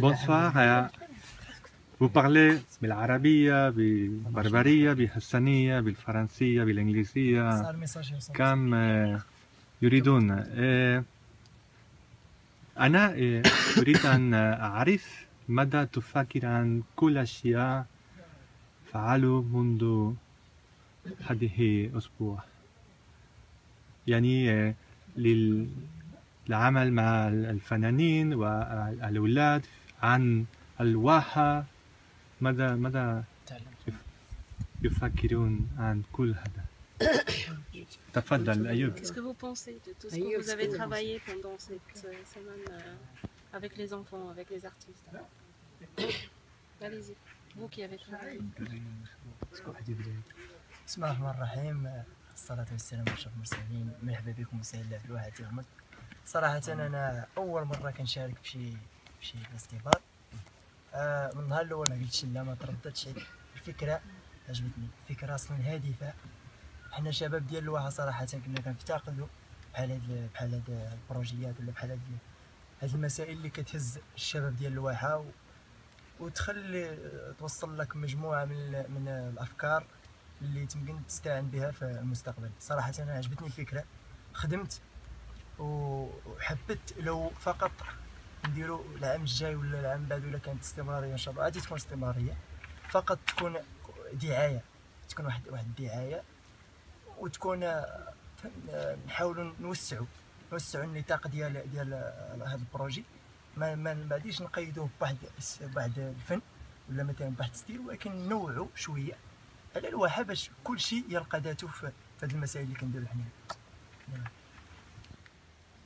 Bonsoir. Vous parlez بالعربية بالبربرية بالحسانية بالفرنسية بالإنجليزية. كم آه، يريدون؟ آه، أنا آه، أريد أن أعرف ماذا تفكر عن كل أشياء فعلوا منذ هذه الأسبوع يعني لل- للعمل مع الفنانين والأولاد عن الواحة. ماذا ماذا يفكرون عن كل هذا؟ تفضل أيوب. Qu'est-ce que vous pensez de tout ce Aïe, que vous ce avez que- travaillé pendant cette euh, semaine euh, avec les enfants, avec les artistes? Allez-y, vous qui avez travaillé. بسم الله الرحمن الرحيم. الصلاة والسلام على أشرف المرسلين. مرحبا بكم مساء الله في الواحد يغمض صراحة أنا أول مرة كنشارك في شي في شي فيستيفال. آه من النهار الأول ما قلتش لا ما ترددتش. الفكرة عجبتني. الفكرة أصلا هادفة. حنا شباب ديال الواحة صراحة كنا كنفتقدوا بحال هاد بحال هاد البروجيات ولا بحال هاد هاد المسائل اللي كتهز الشباب ديال الواحة و... وتخلي توصل لك مجموعة من من الأفكار اللي تمكن تستعن بها في المستقبل. صراحة أنا عجبتني الفكرة. خدمت و- وحبيت لو فقط نديرو العام الجاي ولا العام بعد ولا كانت استمرارية إن شاء الله. غادي تكون استمرارية. فقط تكون دعاية. تكون واحد واحد الدعاية وتكون آه، آه، نحاولوا نوسعوا نوسعوا النطاق ديال ديال هذا البروجي. ما ما غاديش نقيدوه بواحد بواحد الفن ولا مثلا بواحد ستيل ولكن نوعوا شوية على الواحه باش كل شيء يلقى ذاته في هذه المسائل اللي كنديروا حنا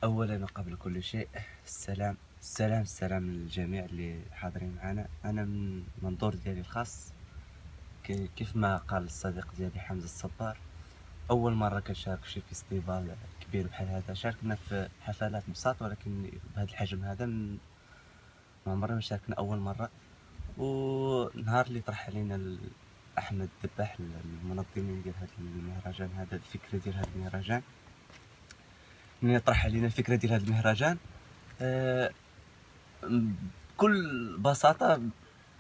اولا وقبل كل شيء السلام السلام السلام للجميع اللي حاضرين معنا. أنا من منظور ديالي الخاص كي- كيف ما قال الصديق ديالي حمزة الصبار أول مرة كنشارك في شي فيستيفال كبير بحال هذا. شاركنا في حفلات بساط ولكن بهذا الحجم هذا ما عمرنا ما شاركنا أول مرة. ونهار اللي طرح علينا أحمد الدباح المنظمين ديال هذا المهرجان هذا الفكرة ديال هذا المهرجان. من طرح علينا الفكرة ديال هذا المهرجان. آه، بكل بساطة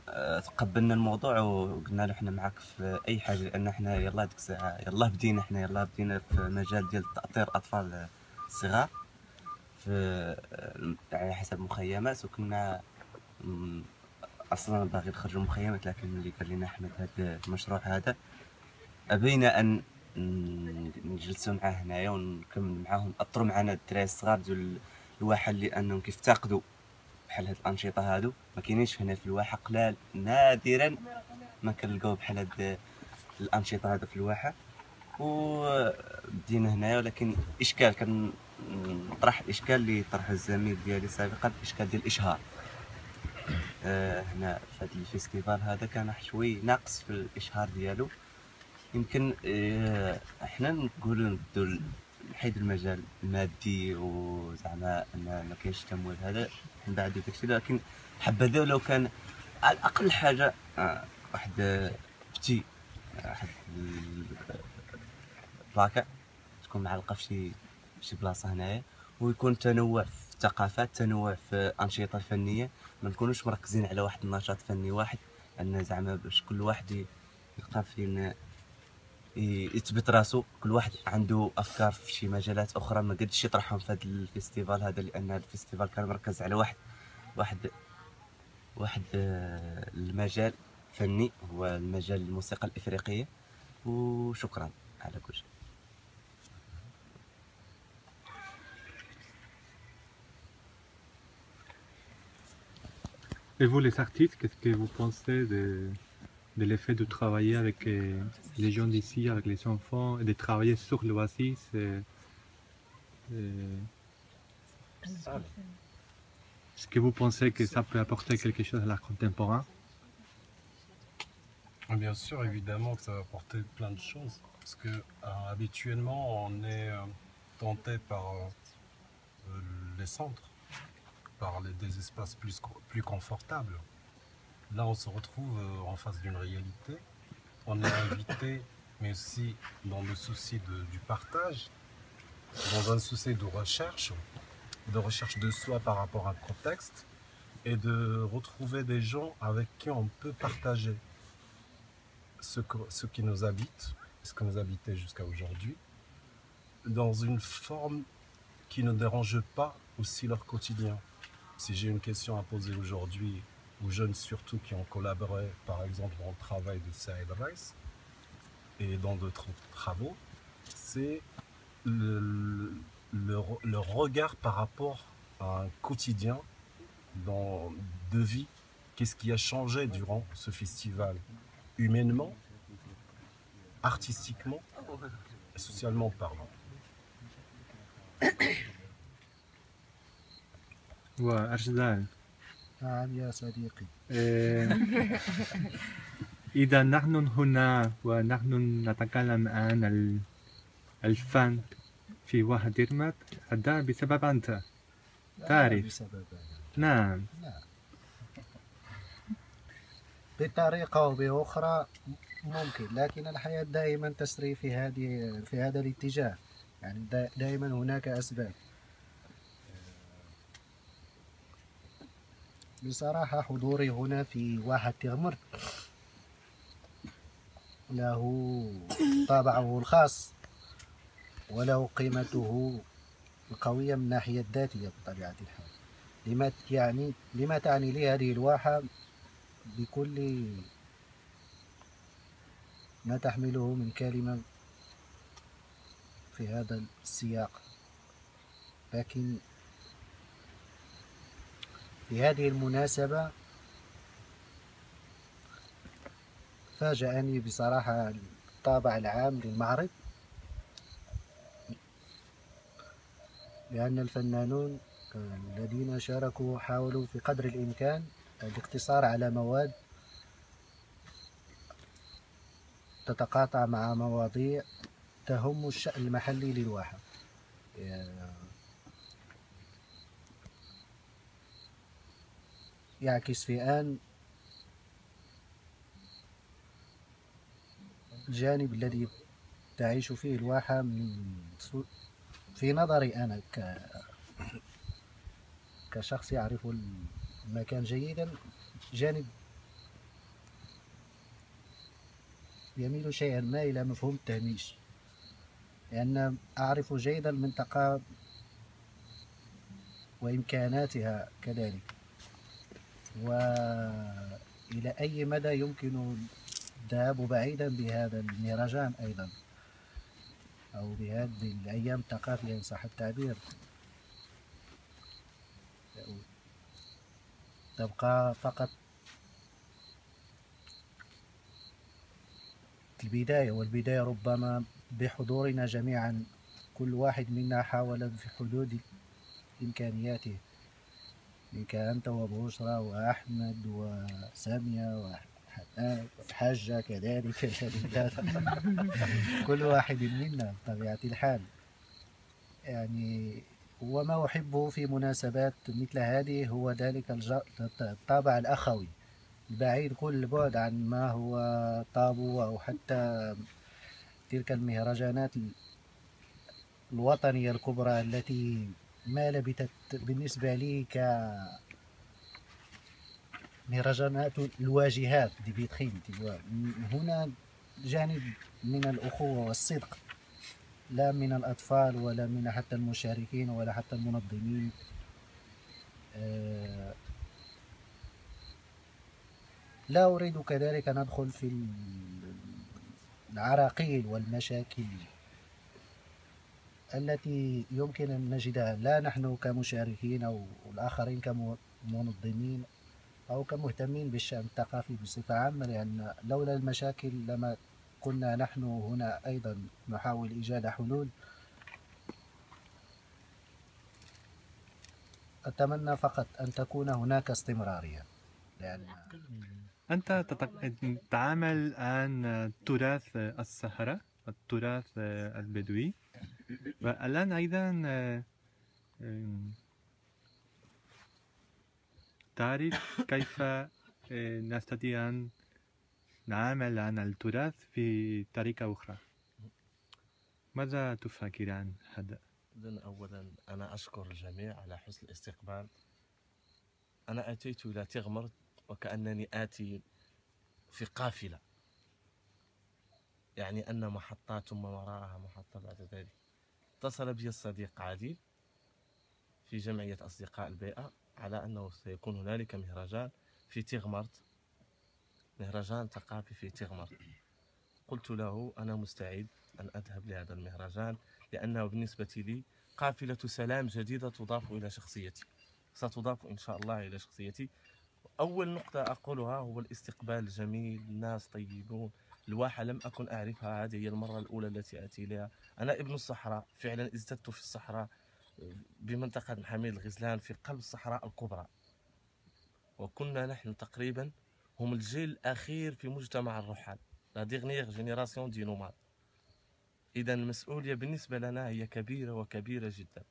آه، تقبلنا الموضوع وقلنا له إحنا معاك في أي حاجة لأن إحنا يلا ديك الساعة يلا بدينا إحنا يلا بدينا في مجال ديال تأطير أطفال صغار في آه، على حسب مخيمات وكنا أصلا باغي نخرجوا مخيمات لكن اللي قال لنا احمد هذا المشروع هذا أبينا أن نجلسوا معاه هنايا ونكمل معاهم اطروا معنا الدراري الصغار ديال الواحه اللي أنهم كيفتقدوا بحال هاد الأنشطة هادو. ما كاينينش هنا في الواحة قلال نادرا ما كنلقاو بحال هاد الأنشطة هادو في الواحة. وبدينا هنايا ولكن إشكال كان الاشكال اللي طرحه الزميل ديالي سابقا الاشكال ديال الإشهار. آه، هنا في هذا الفيستيفال هذا كان شوي ناقص في الإشهار ديالو. يمكن آه، إحنا نقولوا نبدو نحيد المجال المادي وزعما ان ما كاينش تمويل هذا من بعد داكشي لكن حبذا لو كان على الاقل حاجة آه، واحد آه، بتي واحد ال- بلاكا تكون معلقة في شي شي بلاصة هنايا ويكون تنوع في الثقافات تنوع في الانشطه الفنيه ما نكونوش مركزين على واحد النشاط فني واحد ان زعما باش كل واحد يلقى فين يثبت راسو كل واحد عنده أفكار في شي مجالات أخرى ما قدش يطرحهم في هذا الفيستيفال هذا لأن الفيستيفال كان مركز على واحد واحد واحد آه، المجال فني هو المجال الموسيقى الإفريقية. وشكرا على كل شيء. Et vous, les artistes, qu'est-ce que vous pensez de, de l'effet de travailler avec les gens d'ici, avec les enfants, et de travailler sur l'oasis euh, euh, Est-ce que vous pensez que ça peut apporter quelque chose à l'art contemporain? Bien sûr, évidemment que ça va apporter plein de choses. Parce que euh, habituellement, on est tenté par les centres, par des espaces plus, plus confortables. Là, on se retrouve euh, en face d'une réalité. On est invité, mais aussi dans le souci du partage, dans un souci de recherche. de recherche de soi par rapport à un contexte et de retrouver des gens avec qui on peut partager ce qui nous habite, ce que nous habitait jusqu'à aujourd'hui, dans une forme qui ne dérange pas aussi leur quotidien. Si j'ai une question à poser aujourd'hui aux jeunes surtout qui ont collaboré par exemple dans le travail de Saïd Rice et dans d'autres travaux, c'est le, regard par rapport à un quotidien dans, de vie. Qu'est-ce qui a changé durant ce festival? Humainement, artistiquement, socialement parlant? Ouais, نعم يا صديقي. آه، إذا نحن هنا ونحن نتكلم عن ال- الفن في واحد ديرمات هذا بسبب أنت. لا تعرف. بسبب. نعم. لا بطريقة أو بأخرى ممكن لكن الحياة دائما تسري في هذه في هذا الاتجاه. يعني دا- دائما هناك أسباب. بصراحة حضوري هنا في واحد تغمر له طابعه الخاص وله قيمته القوية من الناحية الذاتية بطبيعة الحال. لما يعني لما تعني لي هذه الواحة بكل ما تحمله من كلمة في هذا السياق. لكن في هذه المناسبة فاجأني بصراحة الطابع العام للمعرض لأن الفنانون الذين شاركوا حاولوا في قدر الإمكان الاقتصار على مواد تتقاطع مع مواضيع تهم الشأن المحلي للواحة يعكس في آن الجانب الذي تعيش فيه الواحة من في نظري أنا ك كشخص يعرف المكان جيدا. جانب يميل شيئا ما إلى مفهوم التهميش لأن أعرف جيدا المنطقة وإمكاناتها كذلك. وإلى أي مدى يمكن الذهاب بعيدا بهذا المهرجان أيضا؟ أو بهذه الأيام الثقافية إن صح التعبير. تبقى فقط البداية والبداية ربما بحضورنا جميعا كل واحد منا حاول في حدود إمكانياته. منك أنت وبشرى وأحمد وسامية وحاجة كذلك. كل واحد منا بطبيعة الحال. يعني وما أحبه في مناسبات مثل هذه هو ذلك الطابع الأخوي. البعيد كل البعد عن ما هو طابو أو حتى تلك المهرجانات الوطنية الكبرى التي ما لبثت بالنسبة لي ك مهرجانات الواجهات دي فيترين. هنا جانب من الأخوة والصدق لا من الأطفال ولا من حتى المشاركين ولا حتى المنظمين آه، لا أريد كذلك أن أدخل في ال- العراقيل والمشاكل التي يمكن أن نجدها لا نحن كمشاركين أو الآخرين كمنظمين أو كمهتمين بالشأن الثقافي بصفة عامة لأن لولا المشاكل لما كنا نحن هنا أيضا نحاول إيجاد حلول. أتمنى فقط أن تكون هناك استمرارية لأن أنت تتعامل عن تراث الصحراء التراث البدوي. والآن أيضا آه، آم، تعرف كيف آه، نستطيع أن نعمل عن التراث في طريقة أخرى؟ ماذا تفكر عن هذا؟ إذن أولا أنا أشكر الجميع على حسن الاستقبال. أنا أتيت إلى تغمر وكأنني آتي في قافلة. يعني أن محطات ثم وراءها محطة بعد ذلك. اتصل بي الصديق عادل في جمعية أصدقاء البيئة على أنه سيكون هنالك مهرجان في تغمرت مهرجان ثقافي في تغمرت قلت له أنا مستعد أن أذهب لهذا المهرجان لأنه بالنسبة لي قافلة سلام جديدة تضاف إلى شخصيتي. ستضاف إن شاء الله إلى شخصيتي. أول نقطة أقولها هو الاستقبال الجميل الناس طيبون. الواحة لم أكن أعرفها هذه هي المرة الأولى التي أتي لها أنا ابن الصحراء فعلا ازددت في الصحراء بمنطقة محاميد الغزلان في قلب الصحراء الكبرى. وكنا نحن تقريبا هم الجيل الأخير في مجتمع الرحال. لا ديغنيغ جينيراسيون دي نوماد إذا المسؤولية بالنسبة لنا هي كبيرة وكبيرة جدا.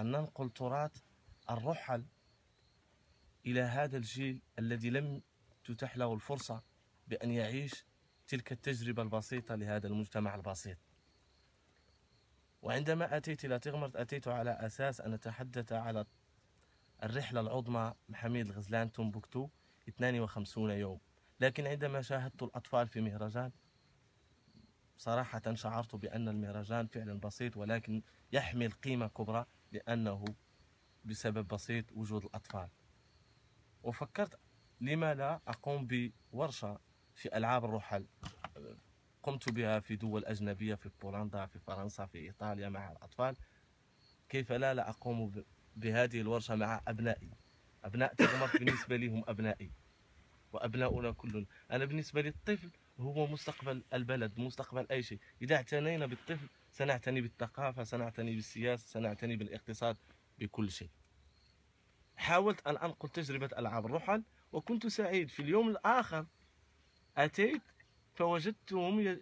أن ننقل تراث الرحل إلى هذا الجيل الذي لم تتح له الفرصة بأن يعيش تلك التجربة البسيطة لهذا المجتمع البسيط. وعندما أتيت إلى تغمرت أتيت على أساس أن أتحدث على الرحلة العظمى محميد الغزلان تومبوكتو 52 يوم. لكن عندما شاهدت الأطفال في مهرجان صراحة شعرت بأن المهرجان فعلا بسيط ولكن يحمل قيمة كبرى لأنه بسبب بسيط وجود الأطفال. وفكرت لما لا أقوم بورشة في ألعاب الرحل. قمت بها في دول أجنبية في بولندا في فرنسا في إيطاليا مع الأطفال. كيف لا لا أقوم ب- بهذه الورشة مع أبنائي. أبناء تغمر بالنسبة لي هم أبنائي. وأبناؤنا كلنا أنا بالنسبة لي الطفل هو مستقبل البلد مستقبل أي شيء. إذا اعتنينا بالطفل سنعتني بالثقافة سنعتني بالسياسة سنعتني بالاقتصاد بكل شيء. حاولت أن أنقل تجربة ألعاب الرحل وكنت سعيد. في اليوم الآخر أتيت فوجدتهم.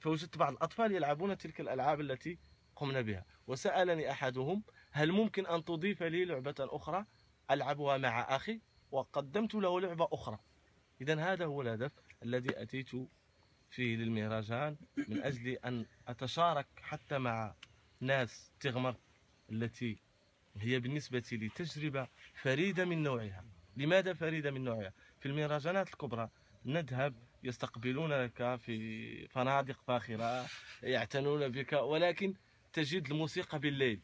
فوجدت بعض الأطفال يلعبون تلك الألعاب التي قمنا بها وسألني أحدهم هل ممكن أن تضيف لي لعبة أخرى ألعبها مع أخي وقدمت له لعبة أخرى إذا هذا هو الهدف الذي أتيت فيه للمهرجان من أجل أن أتشارك حتى مع ناس تغمر التي هي بالنسبة لي تجربة فريدة من نوعها لماذا فريدة من نوعها؟ في المهرجانات الكبرى نذهب يستقبلونك في فنادق فاخرة يعتنون بك ولكن تجد الموسيقى بالليل.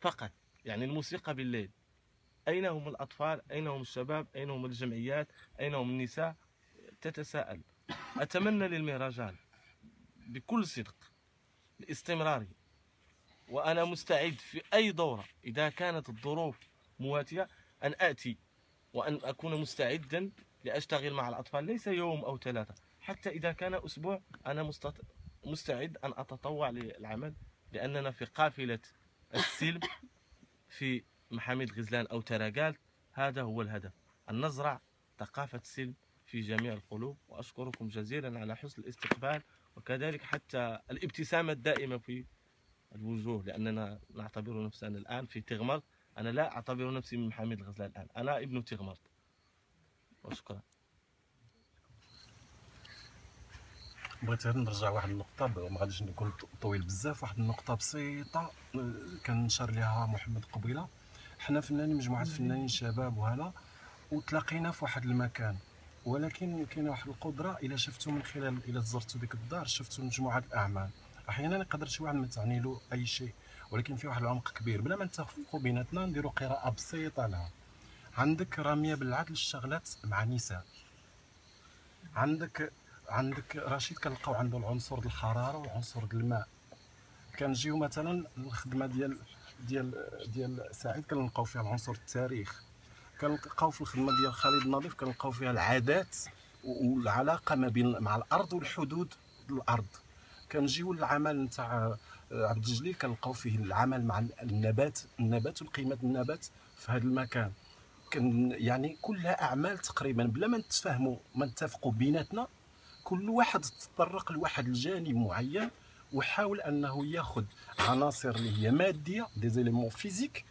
فقط يعني الموسيقى بالليل. أين هم الأطفال؟ أين هم الشباب؟ أين هم الجمعيات؟ أين هم النساء؟ تتساءل. أتمنى للمهرجان بكل صدق الاستمرارية وأنا مستعد في أي دورة إذا كانت الظروف مواتية أن آتي وأن أكون مستعدا لأشتغل مع الأطفال ليس يوم أو ثلاثة. حتى إذا كان أسبوع أنا مستط... مستعد أن أتطوع للعمل لأننا في قافلة السلم في محاميد غزلان أو تراجال هذا هو الهدف. أن نزرع ثقافة السلم في جميع القلوب. وأشكركم جزيلا على حسن الاستقبال. وكذلك حتى الابتسامة الدائمة في الوجوه لأننا نعتبر نفسنا الآن في تغمر أنا لا أعتبر نفسي من محاميد الغزلان الآن. أنا ابن تغمرت وشكرا بغيت غير نرجع واحد النقطة ما غاديش نكون طويل بزاف واحد النقطة بسيطة كان نشر ليها محمد قبيلة. حنا فنانين مجموعة فنانين شباب وهلا وتلاقينا في واحد المكان. ولكن كاينة واحد القدرة إلا شفتوا من خلال إلا زرتوا ديك الدار شفتوا مجموعة الأعمال أحيانا يقدر شي واحد ما تعني له أي شيء ولكن في واحد العمق كبير. بلا ما نتفقوا بيناتنا نديروا قراءة بسيطة لها. عندك رامية بالعدل اشتغلت مع نساء. عندك عندك رشيد كنلقاو عنده العنصر ديال الحرارة والعنصر ديال الماء. كنجيو مثلا الخدمة ديال ديال ديال سعيد كنلقاو فيها العنصر التاريخ. كنلقاو في الخدمة ديال خالد النظيف كنلقاو فيها العادات والعلاقة ما بين مع الأرض والحدود الأرض. كنجيو للعمل نتاع عبد الجليل كنلقاو فيه العمل مع النبات. النبات وقيمه النبات في هذا المكان. كان يعني كلها أعمال تقريبا بلا ما نتفاهموا ما نتفقوا بيناتنا كل واحد تطرق لواحد الجانب معين وحاول أنه ياخذ عناصر اللي هي مادية دي زيليمون فيزيك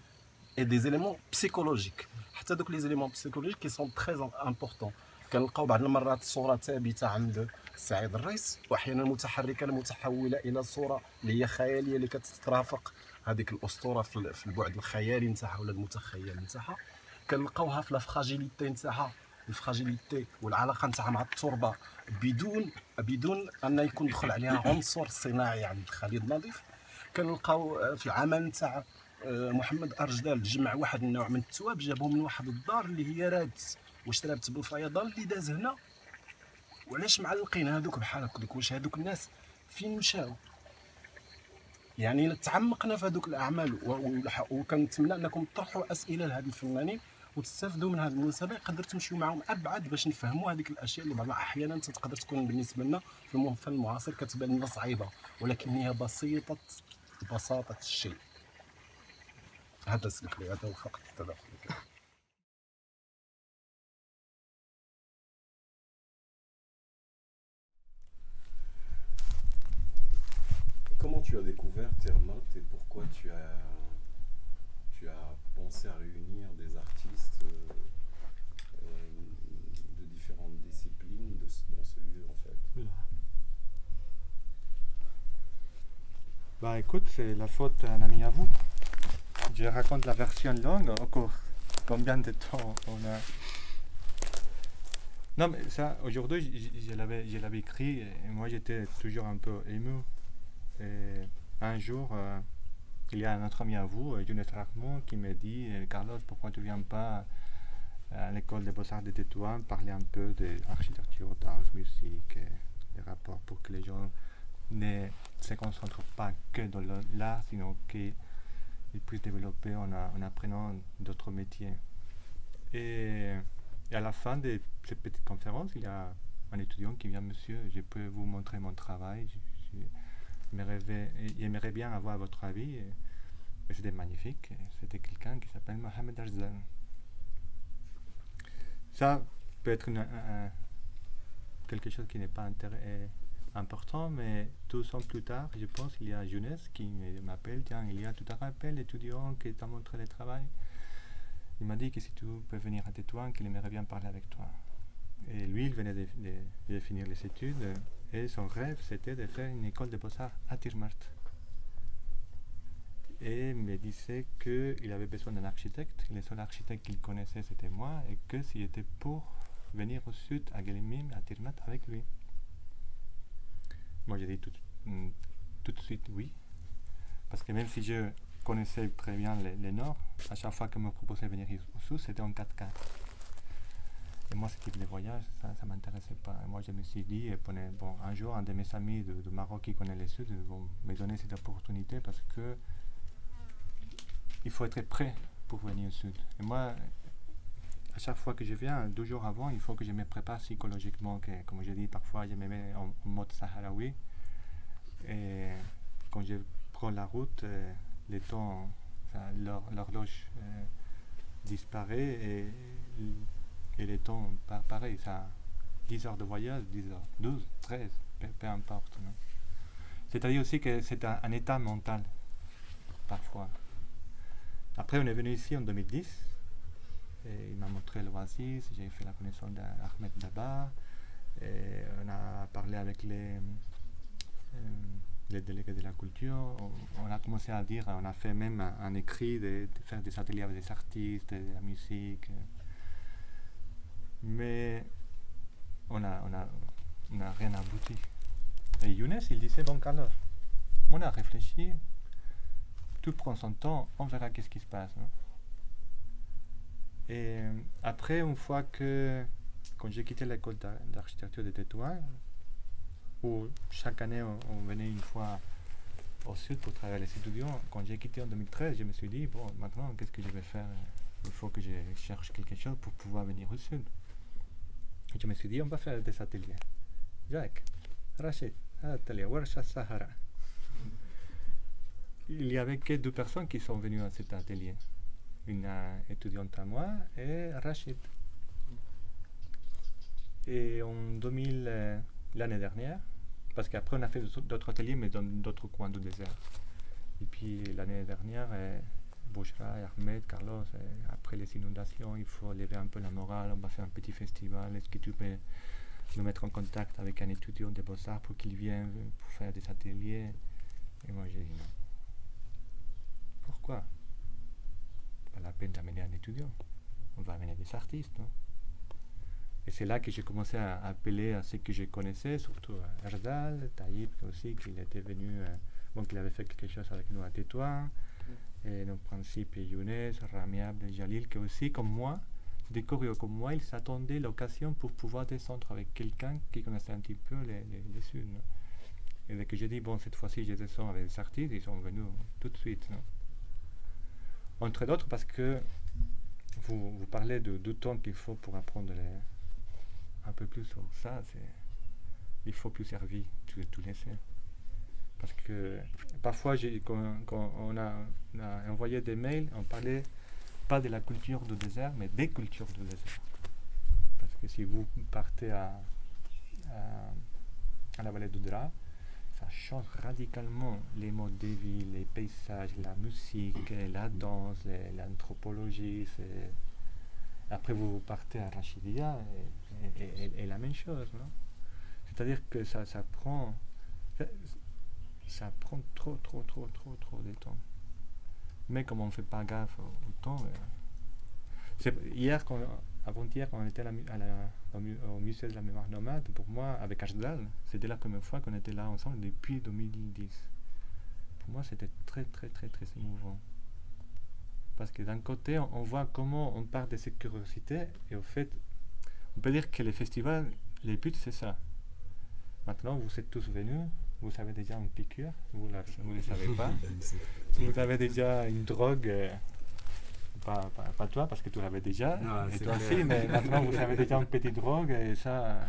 اي دي زيليمون بسيكولوجيك حتى دوك لي زيليمون بسيكولوجيك كي سون تري امبورطون كنلقاو بعض المرات صورة ثابتة عند سعيد الرئيس واحيانا متحركة متحولة إلى صورة اللي هي خيالية اللي كتترافق. هذيك الأسطورة في البعد الخيالي نتاعها ولا المتخيل نتاعها. كنلقاوها في الفراجيليتي نتاعها الفراجيليتي والعلاقة نتاعها مع التربة بدون بدون أن يكون دخل عليها عنصر صناعي عند الخليط النظيف. كنلقاو في العمل نتاع آه، محمد أرجدال جمع واحد النوع من التواب جابهم من واحد الدار اللي هي رادس. واشترات بالفيضان اللي داز هنا؟ وعلاش معلقين هذوك بحال هكذوك واش هذوك الناس فين مشاو؟ يعني تعمقنا في هذوك الأعمال وكنتمنى أنكم تطرحوا أسئلة لهاد الفنانين. وتستافدوا من هذه المناسبة يقدر تمشيو معهم أبعد باش نفهموا هذيك الأشياء اللي بعض أحيانا تقدر تكون بالنسبة لنا في الفن المعاصر كتبان لنا صعيبة ولكن هي بسيطة بساطة الشيء. هذا اسمح لي هذا هو فقط التدخل Comment tu as découvert Termat et pourquoi tu as, tu as pensé à réunir des artistes euh, euh, de différentes disciplines de dans ce lieu en fait Bah écoute, c'est la faute d'un ami à vous. Je raconte la version longue encore. Combien de temps on a? Non mais ça, aujourd'hui, je l'avais, je l'avais écrit et moi j'étais toujours un peu ému. Et un jour, euh, il y a un autre ami à vous, euh, Younes Rahmon, qui me dit euh, Carlos, pourquoi tu viens pas à l'école des beaux-arts de Tétouan parler un peu d'architecture, danse, musique, des rapports pour que les gens ne se concentrent pas que dans l'art, sinon qu'ils puissent développer en, apprenant d'autres métiers. Et, à la fin de cette petite conférence, il y a un étudiant qui vient, monsieur, je peux vous montrer mon travail, j'aimerais bien avoir votre avis. C'était magnifique. C'était quelqu'un qui s'appelle Mohamed Arzan. Ça peut être quelque chose qui n'est pas euh, important, mais deux ans plus tard, je pense qu'il y a Jeunesse qui m'appelle, tiens, il y a tout un rappel étudiant qui t'a montré le travail. Il m'a dit que si tu peux venir à Tétouan, qu'il aimerait bien parler avec toi. Et lui, il venait de, de- finir les études et son rêve, c'était de faire une école de beaux-arts à Tirmart. Et me disait qu'il avait besoin d'un architecte. Le seul architecte qu'il connaissait, c'était moi, et que s'il était pour venir au sud, à Guélimim, à Tirmat, avec lui. Moi, j'ai dit tout, mm, tout de suite oui. Parce que même si je connaissais très bien le, le nord, à chaque fois qu'on me proposait de venir au sud, c'était en 4x4. Et moi, ce type de voyage, ça ne m'intéressait pas. Et moi, je me suis dit, bon, un jour, un de mes amis de, Maroc qui connaît le sud, vont me donner cette opportunité parce que il faut être prêt pour venir au sud. Et moi, à chaque fois que je viens, deux jours avant, il faut que je me prépare psychologiquement. Que, comme je dis, parfois, je me mets en, mode saharaoui. Et quand je prends la route, euh, le l'horloge euh, disparaît et, et le temps, pa- pareil, ça, 10 heures de voyage, 10 heures, 12, 13, peu, importe. C'est-à-dire aussi que c'est un état mental, parfois. Après, on est venu ici en 2010. Et il m'a montré l'Oasis, j'ai fait la connaissance d'Ahmed Daba. On a parlé avec les, euh, les délégués de la culture. On, a commencé à dire, on a fait même un, écrit de, de faire des ateliers avec des artistes, de la musique. Mais on n'a on a, on a rien abouti. Et Younes, il disait, bon, alors, on a réfléchi, tout prend son temps, on verra qu'est-ce qui se passe. hein. Et euh, après, une fois que, quand j'ai quitté l'école d'ar- d'architecture de Tétouan, où chaque année on, venait une fois au sud pour travailler les étudiants, quand j'ai quitté en 2013, je me suis dit, bon, maintenant, qu'est-ce que je vais faire? Il faut que je cherche quelque chose pour pouvoir venir au sud. Et je me suis dit, on va faire des ateliers. Jacques, Rachid, atelier, Warsha Sahara. Il n'y avait que deux personnes qui sont venues à cet atelier. Une euh, étudiante à moi et Rachid. Et en 2000, euh, l'année dernière, parce qu'après on a fait d'autres ateliers, mais dans d'autres coins du désert. Et puis l'année dernière, euh, Bouchra, Ahmed, Carlos, et après les inondations, il faut lever un peu la morale, on va faire un petit festival. Est-ce que tu peux nous mettre en contact avec un étudiant de Beaux-Arts pour qu'il vienne pour faire des ateliers? Et moi j'ai dit non. Pourquoi Pas la peine d'amener un étudiant. On va amener des artistes, non? Et c'est là que j'ai commencé à appeler à ceux que je connaissais, surtout Erdal, Taïb aussi, qu'il était venu, euh, bon, qu'il avait fait quelque chose avec nous à Tétouan, et nos principes Younes, Ramiab, Jalil, qui aussi, comme moi, des choréos comme moi, ils s'attendaient l'occasion pour pouvoir descendre avec quelqu'un qui connaissait un petit peu les, les, les Suds, Et dès que j'ai dit, bon, cette fois-ci, je descends avec les artistes, ils sont venus tout de suite. non? Entre d'autres, parce que vous, vous parlez de, du temps qu'il faut pour apprendre un peu plus sur ça, il faut plus servir, tout, tout laisser. Parce que parfois, quand, quand on, a, envoyé des mails, on parlait pas de la culture du désert, mais des cultures du désert. Parce que si vous partez à, la vallée du Dra, ça change radicalement les modes de vie, les paysages, la musique, la danse, l'anthropologie. Après, vous partez à Rachidia et, et- la même chose. non? C'est-à-dire que ça, ça prend. Ça, prend trop, trop, trop, trop, trop de temps. Mais comme on ne fait pas gaffe au, temps. euh, hier, quand- avant-hier, quand on était à la mu- à la- au, mu- au musée de la mémoire nomade, pour moi, avec Ashdal, c'était la première fois qu'on était là ensemble depuis 2010. Pour moi, c'était très, très, très, très émouvant. Parce que d'un côté, on, on voit comment on part de cette curiosité, et au fait, on peut dire que les festivals, les buts, c'est ça. Maintenant, vous êtes tous venus, vous avez déjà une piqûre, vous ne le savez pas. vous avez déjà une drogue, euh, pas, pas, pas toi, parce que tu l'avais déjà, Non, et toi clair. aussi, mais maintenant vous avez déjà une petite drogue, et ça.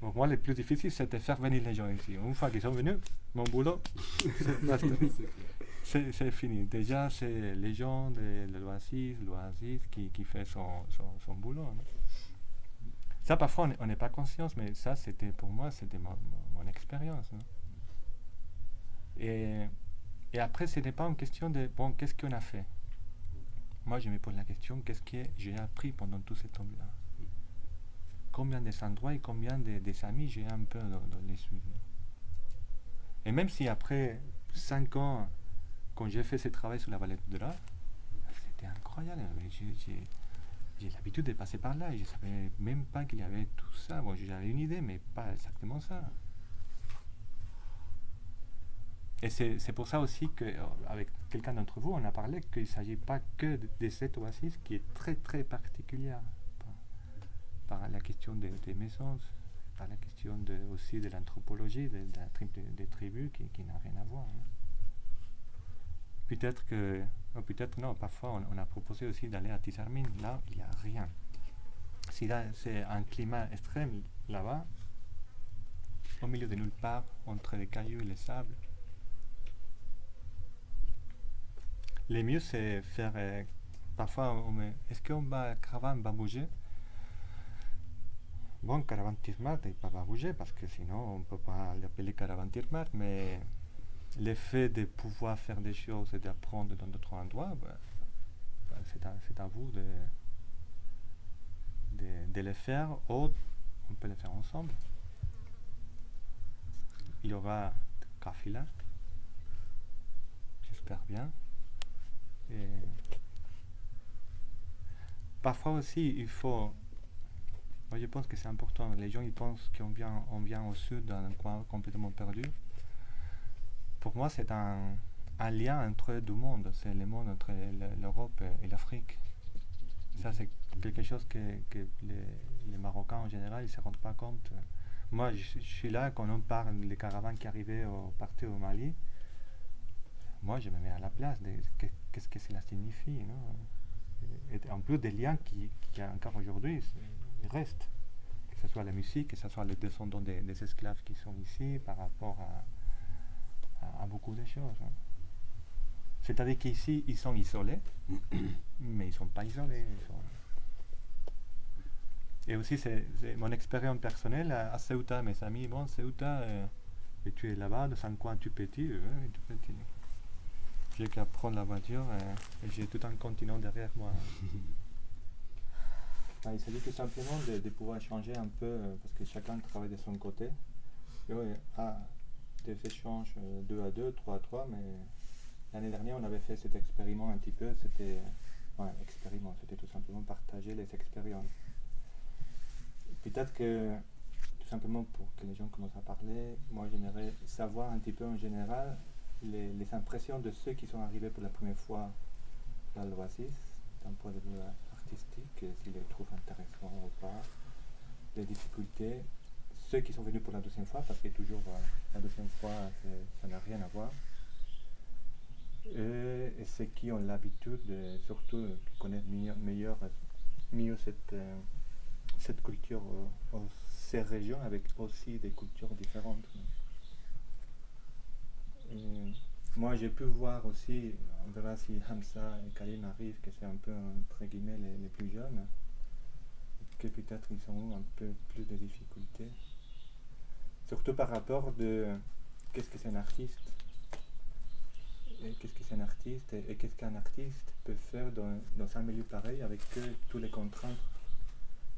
Pour moi, le plus difficile, de faire venir les gens ici. Une fois qu'ils sont venus, mon boulot, c'est fini. Déjà, c'est les gens de, de l'Oasis, l'Oasis qui, qui fait son, son, son boulot. non Ça, parfois, on n'est- pas conscient, mais ça, c'était pour moi, c'était mon, mon- mon expérience. non Et, et après, ce n'est pas une question de, bon, qu'est-ce qu'on a fait? Moi, je me pose la question, qu'est-ce que j'ai appris pendant tout ce temps-là? Combien des endroits et combien de, des amis j'ai un peu dans, les suivis? Et même si après 5 ans, quand j'ai fait ce travail sur la vallée de Dra, c'était incroyable. J'ai l'habitude de passer par là et je ne savais même pas qu'il y avait tout ça. Bon, j'avais une idée, mais pas exactement ça. Et c'est pour ça aussi qu'avec quelqu'un d'entre vous, on a parlé qu'il ne s'agit pas que de, cette oasis qui est très très particulière par, la question des, maisons, par la question aussi de l'anthropologie, des tribus qui, n'a rien à voir. hein. Peut-être que, ou peut-être non, parfois on, a proposé aussi d'aller à Tisarmine, là il n'y a rien. Si c'est un climat extrême là-bas, au milieu de nulle part, entre les cailloux et les sables, le mieux c'est faire. euh, parfois, est-ce qu'on va, caravane va bouger? Bon, caravane Tirmat, il va pas bouger parce que sinon on ne peut pas l'appeler caravane Tirmat, mais le fait de pouvoir faire des choses et d'apprendre dans d'autres endroits, bah, bah, c'est à, vous de, de, de le faire ou on peut le faire ensemble. Il y aura Kafila, j'espère bien. Parfois aussi, il faut. Moi, je pense que c'est important. Les gens, ils pensent qu'on vient, on vient au sud, dans un coin complètement perdu. Pour moi, c'est un, lien entre deux mondes. C'est le monde entre le- l'Europe et l'Afrique. Ça, c'est quelque chose que, les, Marocains en général, ils ne se rendent pas compte. Moi, je, suis- je suis là quand on parle des caravanes qui arrivaient au, partaient au Mali. Moi, je me mets à la place de que- qu'est-ce que cela signifie. Non? Et, en plus des liens qui, qui encore aujourd'hui, ils restent. Que ce soit la musique, que ce soit les descendants des, esclaves qui sont ici par rapport à, beaucoup de choses. hein. C'est-à-dire qu'ici, ils sont isolés, mais ils ne sont pas isolés. Et aussi, c'est mon expérience personnelle à, Ceuta, mes amis, bon, Ceuta, euh, tu es là-bas, dans un coin tout petit, euh, tout petit. J'ai qu'à prendre la voiture et, j'ai tout un continent derrière moi. Ah, il s'agit tout simplement de, pouvoir échanger un peu euh, parce que chacun travaille de son côté. Et ouais, ah, des échanges euh, 2 à 2, 3 à 3, mais l'année dernière on avait fait cet expériment un petit peu, c'était expériment, c'était tout simplement partager les expériences. Peut-être que tout simplement pour que les gens commencent à parler, moi j'aimerais savoir un petit peu en général les, impressions de ceux qui sont arrivés pour la première fois à l'Oasis, d'un point de vue artistique, euh, s'ils les trouvent intéressants ou pas, les difficultés, ceux qui sont venus pour la deuxième fois, parce que toujours euh, la deuxième fois ça n'a rien à voir, et, ceux qui ont l'habitude, de- surtout euh, qui connaissent mieux, mieux cette, euh, cette culture, euh, ces régions avec aussi des cultures différentes. Moi, j'ai pu voir aussi, on verra si Hamza et Kalim arrivent, que c'est un peu, entre guillemets, les, plus jeunes, que peut-être ils ont un peu plus de difficultés. Surtout par rapport de qu'est-ce que c'est un artiste qu'est-ce que c'est un artiste et, qu'est-ce qu'un artiste peut faire dans, un milieu pareil avec tous les contraintes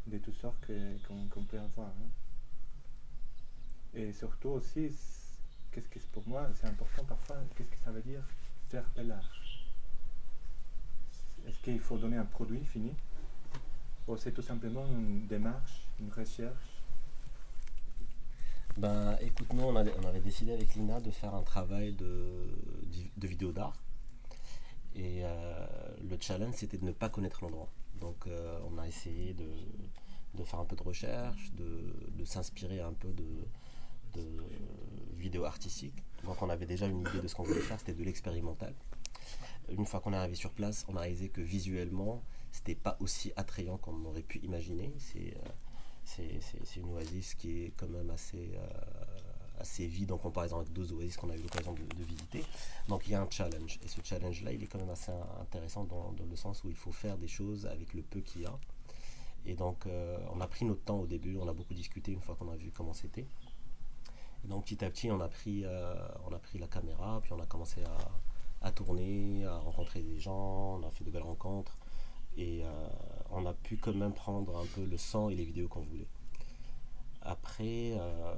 de toutes sortes qu'on peut avoir. hein. Et surtout aussi, qu'est-ce que pour moi, c'est important parfois, qu'est-ce que ça veut dire faire de l'art Est-ce qu'il faut donner un produit fini? Ou c'est tout simplement une démarche, une recherche? Ben, écoute, nous, on avait, décidé avec Lina de faire un travail de, vidéo d'art. Et euh, le challenge, c'était de ne pas connaître l'endroit. Donc, euh, on a essayé de, faire un peu de recherche, de s'inspirer un peu de, de vidéos artistiques. Donc, on avait déjà une idée de ce qu'on voulait faire, c'était de l'expérimental. Une fois qu'on est arrivé sur place, on a réalisé que visuellement, c'était pas aussi attrayant qu'on aurait pu imaginer. C'est euh, c'est une oasis qui est quand même assez, euh, assez vide en comparaison avec d'autres oasis qu'on a eu l'occasion de, visiter. Donc il y a un challenge. Et ce challenge-là, il est quand même assez intéressant dans, dans le sens où il faut faire des choses avec le peu qu'il y a. Et donc euh, on a pris notre temps au début, on a beaucoup discuté une fois qu'on a vu comment c'était. Donc petit à petit, on a pris, euh, on a pris la caméra, puis on a commencé à, tourner, à rencontrer des gens, on a fait de belles rencontres. Et euh, on a pu quand même prendre un peu le sang et les vidéos qu'on voulait. Après, euh,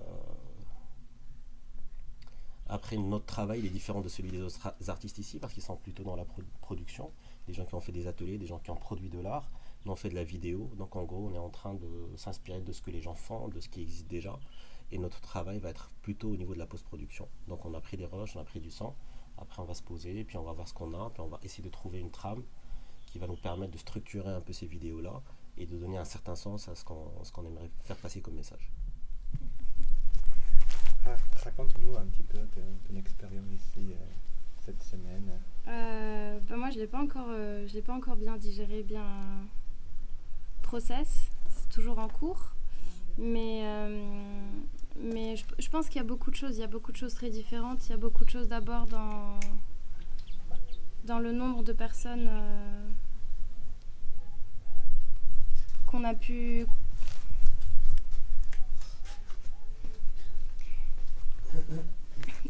notre travail il est différent de celui des autres artistes ici parce qu'ils sont plutôt dans la pro- production. Des gens qui ont fait des ateliers, des gens qui ont produit de l'art. Nous, on fait de la vidéo. Donc, en gros, on est en train de s'inspirer de ce que les gens font, de ce qui existe déjà. Et notre travail va être plutôt au niveau de la post-production. Donc, on a pris des rushs, on a pris du sang. Après, on va se poser, puis on va voir ce qu'on a, puis on va essayer de trouver une trame qui va nous permettre de structurer un peu ces vidéos-là et de donner un certain sens à ce qu'on ce qu'on aimerait faire passer comme message. Ra- Raconte-nous un petit peu ton, ton expérience ici euh, cette semaine. Euh, bah moi, je l'ai pas encore, euh, je l'ai pas encore bien digéré, bien process. C'est toujours en cours, mais euh, mais je, pense qu'il y a beaucoup de choses. Il y a beaucoup de choses très différentes. Il y a beaucoup de choses d'abord dans dans le nombre de personnes euh, qu'on a pu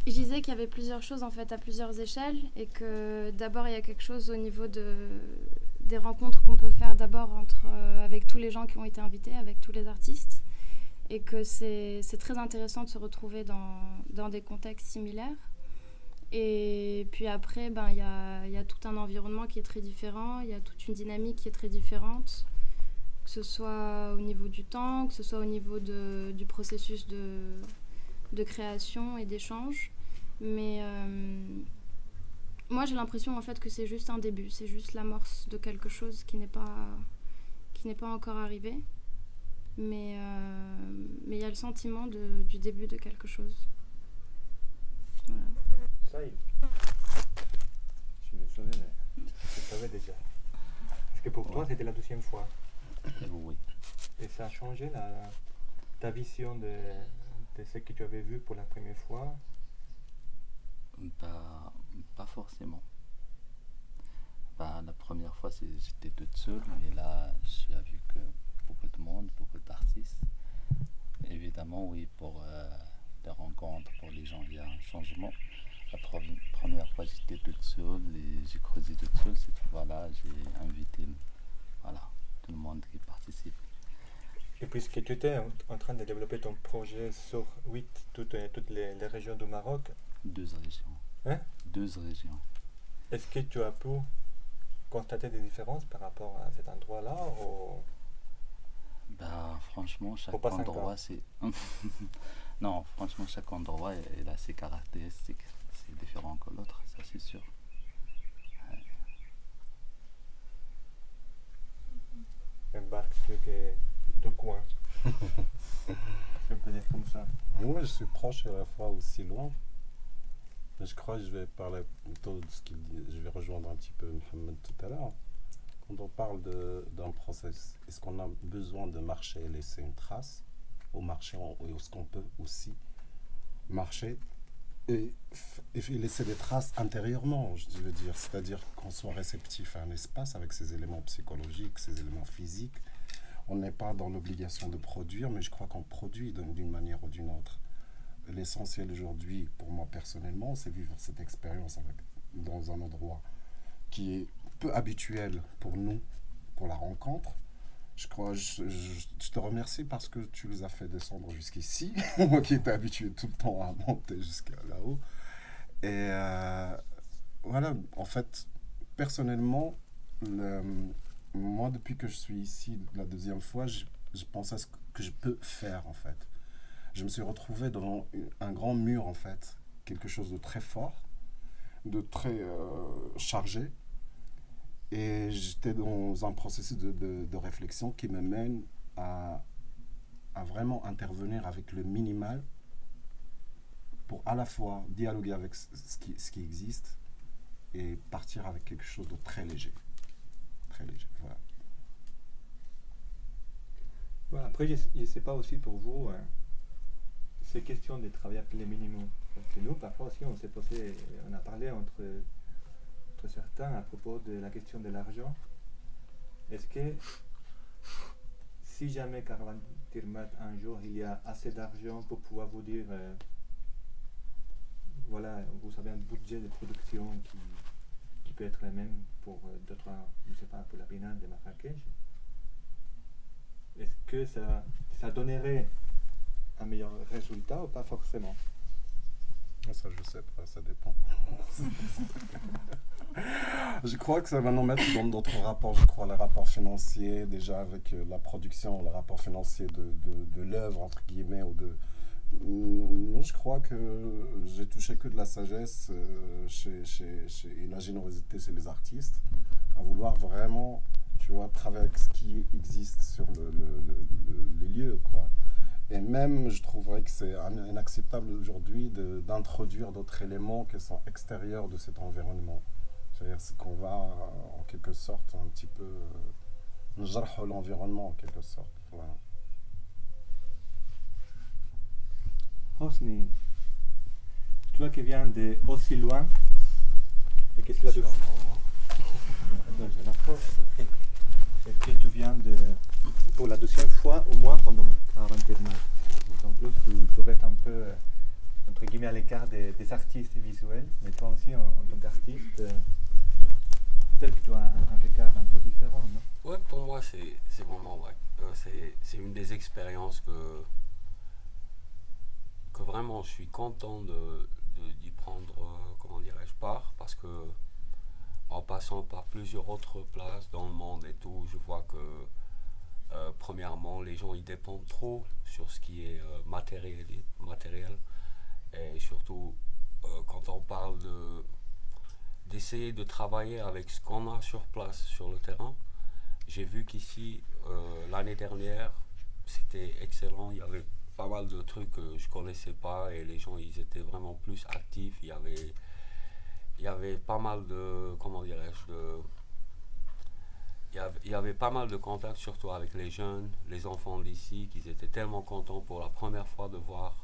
Je disais qu'il y avait plusieurs choses en fait à plusieurs échelles et que d'abord il y a quelque chose au niveau de, des rencontres qu'on peut faire d'abord entre euh, avec tous les gens qui ont été invités, avec tous les artistes et que c'est très intéressant de se retrouver dans, dans des contextes similaires. Et puis après, ben, il y, a, y a tout un environnement qui est très différent, il y a toute une dynamique qui est très différente, que ce soit au niveau du temps, que ce soit au niveau de, du processus de, de création et d'échange. Mais euh, moi, j'ai l'impression en fait que c'est juste un début, c'est juste l'amorce de quelque chose qui n'est pas, pas encore arrivé. Mais euh, mais il y a le sentiment de- du début de quelque chose. Voilà. Ça, il- je suis désolé, mais je savais déjà. Parce que pour toi, c'était la deuxième fois. Oui. Et ça a changé la, ta vision de, de ce que tu avais vu pour la première fois? Bah, pas forcément. Bah, la première fois, j'étais toute seule, mais là, j'ai vu que beaucoup de monde, beaucoup d'artistes. Évidemment, oui, pour euh, les rencontres, pour les gens, il y a un changement. La pre- première fois, j'étais toute seule et j'ai creusé toute seule. Cette fois-là, j'ai invité voilà, tout le monde qui participe. Et puisque tu étais en, train de développer ton projet sur 8, toutes, euh, toutes les, les régions du Maroc, Deux régions. Hein? Deux régions. est-ce que tu as pu constater des différences par rapport à cet endroit-là ou... Bah, franchement, chaque endroit, c'est. non, franchement, chaque endroit, il a ses caractéristiques. C'est différent que l'autre, ça c'est sûr. un barque de coin on peut dire comme ça. Moi, je suis proche et à la fois aussi loin. Mais je crois que je vais parler plutôt de ce qu'il dit. Je vais rejoindre un petit peu Mohamed tout à l'heure. Quand on parle d'un process, est-ce qu'on a besoin de marcher et laisser une trace au marché et est-ce qu'on peut aussi marcher et, et laisser des traces intérieurement, je veux dire, c'est-à-dire qu'on soit réceptif à un espace avec ses éléments psychologiques, ses éléments physiques. On n'est pas dans l'obligation de produire, mais je crois qu'on produit d'une manière ou d'une autre. L'essentiel aujourd'hui, pour moi personnellement, c'est vivre cette expérience dans un endroit qui est peu habituel pour nous, pour la rencontre. Je crois, je, te remercie parce que tu les as fait descendre jusqu'ici, moi qui étais habitué tout le temps à monter jusqu'à là-haut. Et euh, voilà, en fait, personnellement, le- moi, depuis que je suis ici la deuxième fois, je, je pense à ce que je peux faire, en fait. Je me suis retrouvé devant un grand mur, en fait, quelque chose de très fort, de très euh, chargé. Et j'étais dans un processus de, de- réflexion qui me mène à, à vraiment intervenir avec le minimal pour à la fois dialoguer avec ce qui, ce qui existe et partir avec quelque chose de très léger. Très léger. Voilà, après, je ne sais pas aussi pour vous, hein, ces questions de travailler avec les minimums. Parce que nous, parfois aussi, on s'est posé, on a parlé entre, entre certains à propos de la question de l'argent. Est-ce que si jamais Caravan Tirmat, un jour, il y a assez d'argent pour pouvoir vous dire, euh, voilà, vous avez un budget de production qui, qui peut être le même pour euh, d'autres, je sais pas, pour la Biennale de Marrakech, est-ce que ça, ça donnerait un meilleur résultat ou pas forcément? Ça, je sais pas, ça dépend. je crois que ça va nous mettre dans d'autres rapports. Je crois les rapports financiers, déjà avec euh, la production, le rapport financier de, de, l'œuvre, entre guillemets, ou de. Mm, Je crois que j'ai touché que de la sagesse euh, chez, chez, et la générosité chez les artistes, à vouloir vraiment, tu vois, travailler avec ce qui existe sur le- le- le- les lieux, quoi. Et même, je trouverais que c'est inacceptable aujourd'hui d'introduire d'autres éléments qui sont extérieurs de cet environnement. C'est-à-dire qu'on va, euh, en quelque sorte, un petit peu euh, nous l'environnement, en quelque sorte. Voilà. Hosni, toi qui viens de aussi loin, et qu'est-ce que tu as fait? Et que tu viens de pour la deuxième fois au moins pendant 41 mois. En plus, tu, restes un peu, entre guillemets, à l'écart des, artistes visuels, mais toi aussi, en, tant qu'artiste, euh, peut-être que tu as un, regard un peu différent, non? Ouais, pour moi, c'est vraiment vrai. Euh, c'est- une des expériences que, que vraiment je suis content de de- d'y prendre, euh, comment dirais-je, part, parce que en passant par plusieurs autres places dans le monde et tout, je vois que, euh, premièrement, les gens ils dépendent trop sur ce qui est euh, matériel, matériel, et surtout euh, quand on parle de d'essayer de travailler avec ce qu'on a sur place, sur le terrain. J'ai vu qu'ici, l'année dernière, c'était excellent. Il y avait pas mal de trucs que je connaissais pas et les gens, ils étaient vraiment plus actifs. Il y avait, il y avait pas mal de, comment dirais-je, de, il y avait pas mal de contacts, surtout avec les jeunes, les enfants d'ici, qui étaient tellement contents pour la première fois de voir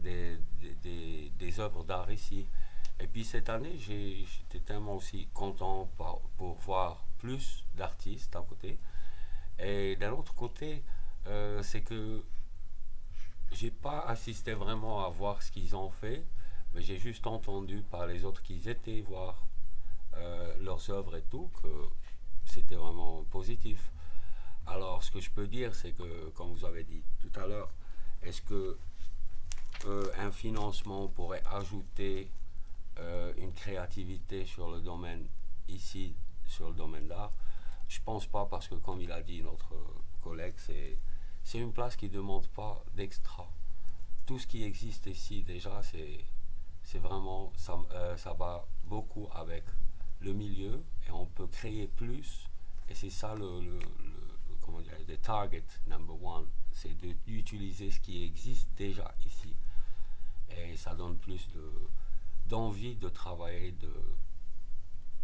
des, des, des- œuvres d'art ici. Et puis cette année, j'étais tellement aussi content pour voir plus d'artistes d'un côté. Et d'un autre côté, euh, c'est que j'ai pas assisté vraiment à voir ce qu'ils ont fait, Mais j'ai juste entendu par les autres qui étaient voir euh, leurs œuvres et tout que c'était vraiment positif. Alors, ce que je peux dire, c'est que, comme vous avez dit tout à l'heure, est-ce que euh, financement pourrait ajouter euh, une créativité sur le domaine ici, sur le domaine d'art Je pense pas parce que, comme il a dit notre collègue, c'est c'est une place qui ne demande pas d'extra. Tout ce qui existe ici déjà, c'est vraiment euh, ça va beaucoup avec le milieu et on peut créer plus et c'est ça le, comment dire le target number one c'est d'utiliser ce qui existe déjà ici. Et ça donne plus de d'envie de travailler de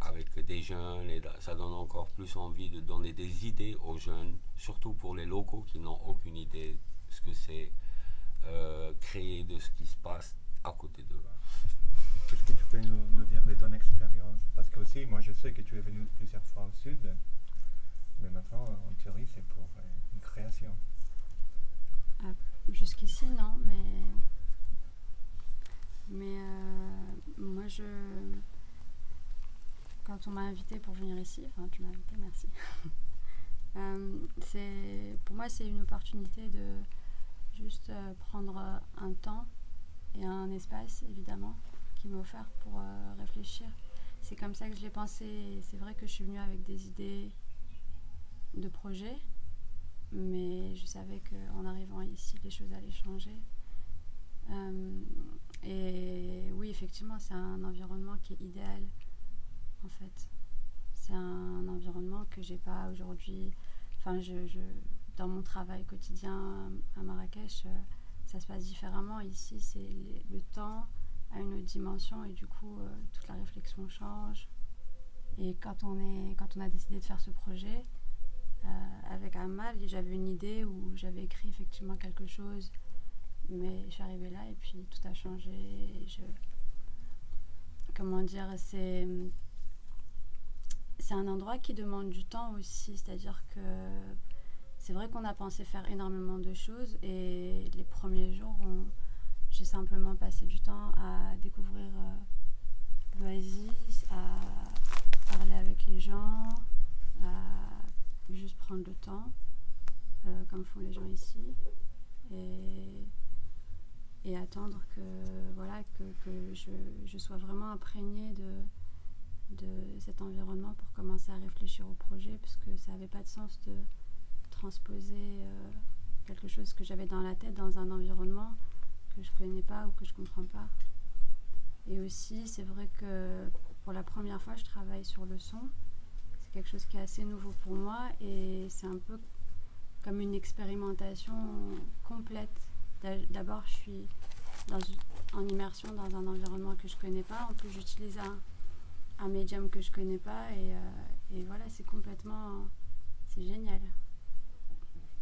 avec des jeunes et ça donne encore plus envie de donner des idées aux jeunes surtout pour les locaux qui n'ont aucune idée de ce que c'est euh, créer de ce qui se passe à côté d'eux Qu'est-ce que tu peux nous, dire de ton expérience? Parce que aussi, moi je sais que tu es venu plusieurs fois au sud, mais maintenant, en théorie, c'est pour euh, une création. Jusqu'ici, non, mais. Mais euh, moi, je. Quand on m'a invité pour venir ici, enfin, tu m'as invité, merci. Euh, pour moi, c'est une opportunité de juste prendre un temps et un espace, évidemment, qui m'est offert pour euh, réfléchir. C'est comme ça que je l'ai pensé. C'est vrai que je suis venue avec des idées de projet, mais je savais qu'en arrivant ici, les choses allaient changer. Euh, et oui, effectivement, c'est un environnement qui est idéal, en fait. C'est un environnement que j'ai pas aujourd'hui. Enfin, je, dans mon travail quotidien à Marrakech, euh, ça se passe différemment. Ici, c'est le temps a une autre dimension et du coup, euh, toute la réflexion change. Et quand on, est, quand on a décidé de faire ce projet, euh, avec Amal, j'avais une idée où j'avais écrit effectivement quelque chose, mais je suis arrivée là et puis tout a changé. et je... Comment dire, c'est c'est un endroit qui demande du temps aussi, c'est-à-dire que c'est vrai qu'on a pensé faire énormément de choses et les premiers jours, on- j'ai simplement passé du temps à découvrir euh, l'Oasis, à parler avec les gens, à juste prendre le temps, euh, comme font les gens ici, et, attendre que, voilà, que, je, sois vraiment imprégnée de, de cet environnement pour commencer à réfléchir au projet, parce que ça n'avait pas de sens de transposer euh, quelque chose que j'avais dans la tête dans un environnement que je connais pas ou que je comprends pas. Et aussi, c'est vrai que pour la première fois, je travaille sur le son. C'est quelque chose qui est assez nouveau pour moi et c'est un peu comme une expérimentation complète. D'a- D'abord, je suis en immersion dans un environnement que je connais pas. En plus, j'utilise un, un médium que je connais pas et, euh, et voilà, c'est complètement. C'est génial.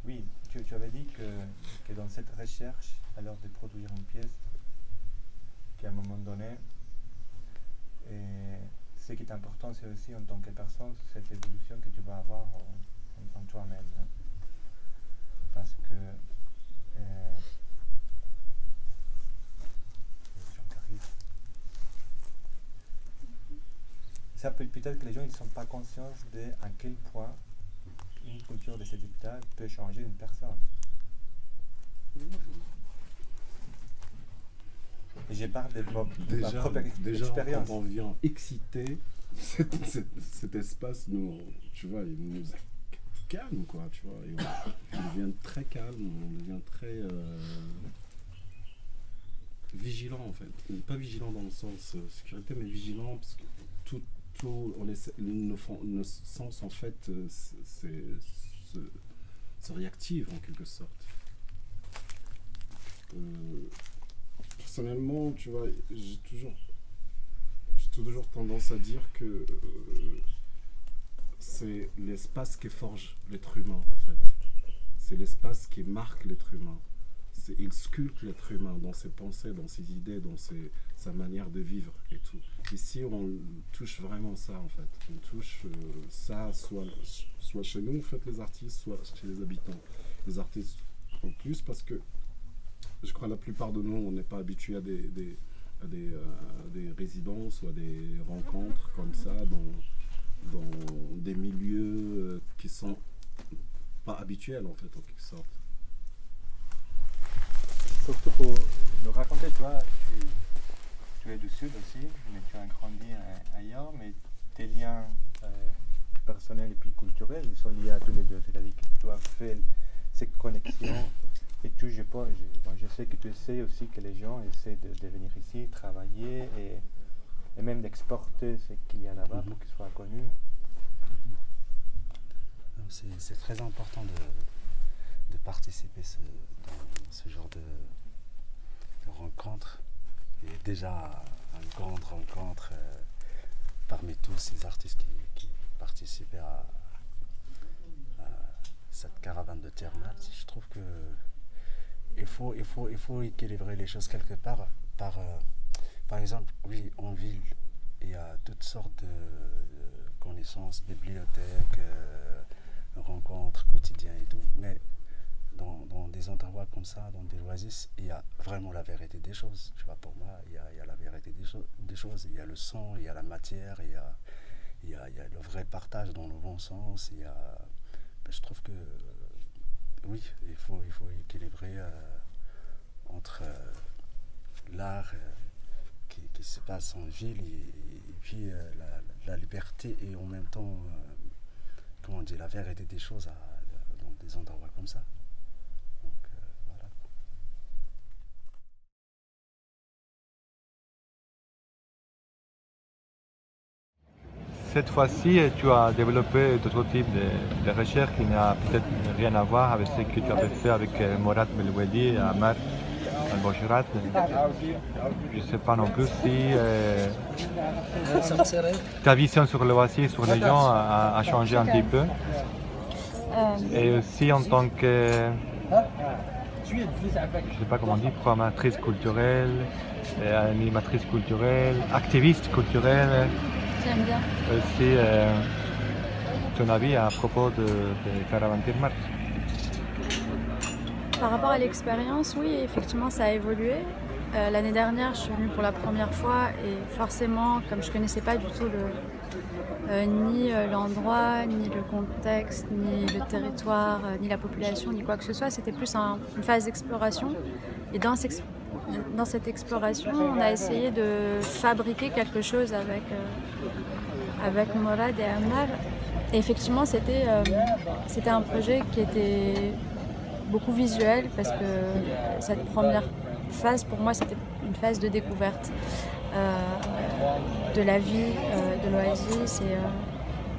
Oui, tu, avais dit que, dans cette recherche, à l'heure de produire une pièce, qu'à un moment donné, et ce qui est important, c'est aussi en tant que personne, cette évolution que tu vas avoir en, toi-même. hein. Parce que euh, ça peut peut-être que les gens ne sont pas conscients de à quel point une culture de cet hôpital peut changer une personne. Et je parle de ma Déjà, propre déjà expérience. quand on vient exciter cet, cet- cet espace, nous, tu vois, il nous calme, quoi, tu vois. et on, on devient très calme, on devient très euh, vigilant, en fait. Pas vigilant dans le sens euh, sécurité, mais vigilant parce que tout, tout on essaie- nos, sens, en fait, euh, se, réactivent en quelque sorte. Euh, personnellement, tu vois, j'ai toujours, toujours tendance à dire que euh, c'est l'espace qui forge l'être humain, en fait. C'est l'espace qui marque l'être humain. Il sculpte l'être humain dans ses pensées, dans ses idées, dans ses- sa manière de vivre et tout. Ici, on touche vraiment ça, en fait. On touche euh, ça, soit, soit chez nous, en fait, les artistes, soit chez les habitants. Les artistes en plus, parce que je crois la plupart de nous, on n'est pas habitués à des, des, à des, euh, des résidences ou à des rencontres comme ça dans, dans des milieux euh, qui sont pas habituels en fait en quelque sorte. Surtout pour nous raconter, tu vois, du sud aussi, mais tu as grandi euh, ailleurs, mais tes liens euh, personnels et puis culturels, ils sont liés à tous les deux. C'est-à-dire que tu as fait cette connexion et tu, je, sais que tu essaies aussi que les gens essaient de, venir ici, travailler et, et même d'exporter ce qu'il y a là-bas pour qu'ils soient connus. Non, C'est très important de, de participer ce- dans ce genre de, de rencontre. Et déjà, une grande rencontre euh, parmi tous ces artistes qui, participaient à, cette caravane de Thermal. Je trouve que il faut, il, faut, il faut équilibrer les choses quelque part. Par, euh, par exemple, oui, en ville, il y a toutes sortes de, connaissances, bibliothèques, euh, rencontres quotidiennes et tout, dans, dans des endroits comme ça, dans des oasis, il y a vraiment la vérité des choses. Tu vois, pour moi, il y a, il y a la vérité des, des choses. Il y a le son, il y a la matière, il y a, il y a, il y a le vrai partage dans le bon sens. Il y a, ben, je trouve que euh, oui, il faut, il faut équilibrer euh, entre euh, l'art qui, qui se passe en ville et, puis la, liberté et en même temps, comment on dit, la vérité des choses dans des endroits comme ça. Donc, euh, voilà. Cette fois-ci, tu as développé d'autres types de, de recherches qui n'ont peut-être rien à voir avec ce que tu avais fait avec euh, Mourad Belwedi et Amar Al-Bouchirat. Je ne sais pas non plus si euh, ta vision sur l'oasis, sur les gens, a, a changé un petit peu. Et aussi en tant que, je ne sais pas comment dire, programmatrice culturelle, euh, animatrice culturelle, activiste culturelle. J'aime bien. Aussi, euh, ton avis à propos de, de Caravan Mars Par rapport à l'expérience, oui, effectivement, ça a évolué. Euh, L'année dernière, je suis venue pour la première fois et forcément, comme je connaissais pas du tout le, euh, ni euh, l'endroit, ni le contexte, ni le territoire, euh, ni la population, ni quoi que ce soit, c'était plus un- une phase d'exploration. Et dans, cette dans cette exploration, on a essayé de fabriquer quelque chose avec, euh, avec Morad et Amar. Effectivement, c'était euh, c'était un projet qui était beaucoup visuel parce que cette première phase pour moi c'était une phase de découverte euh, de la vie de l'oasis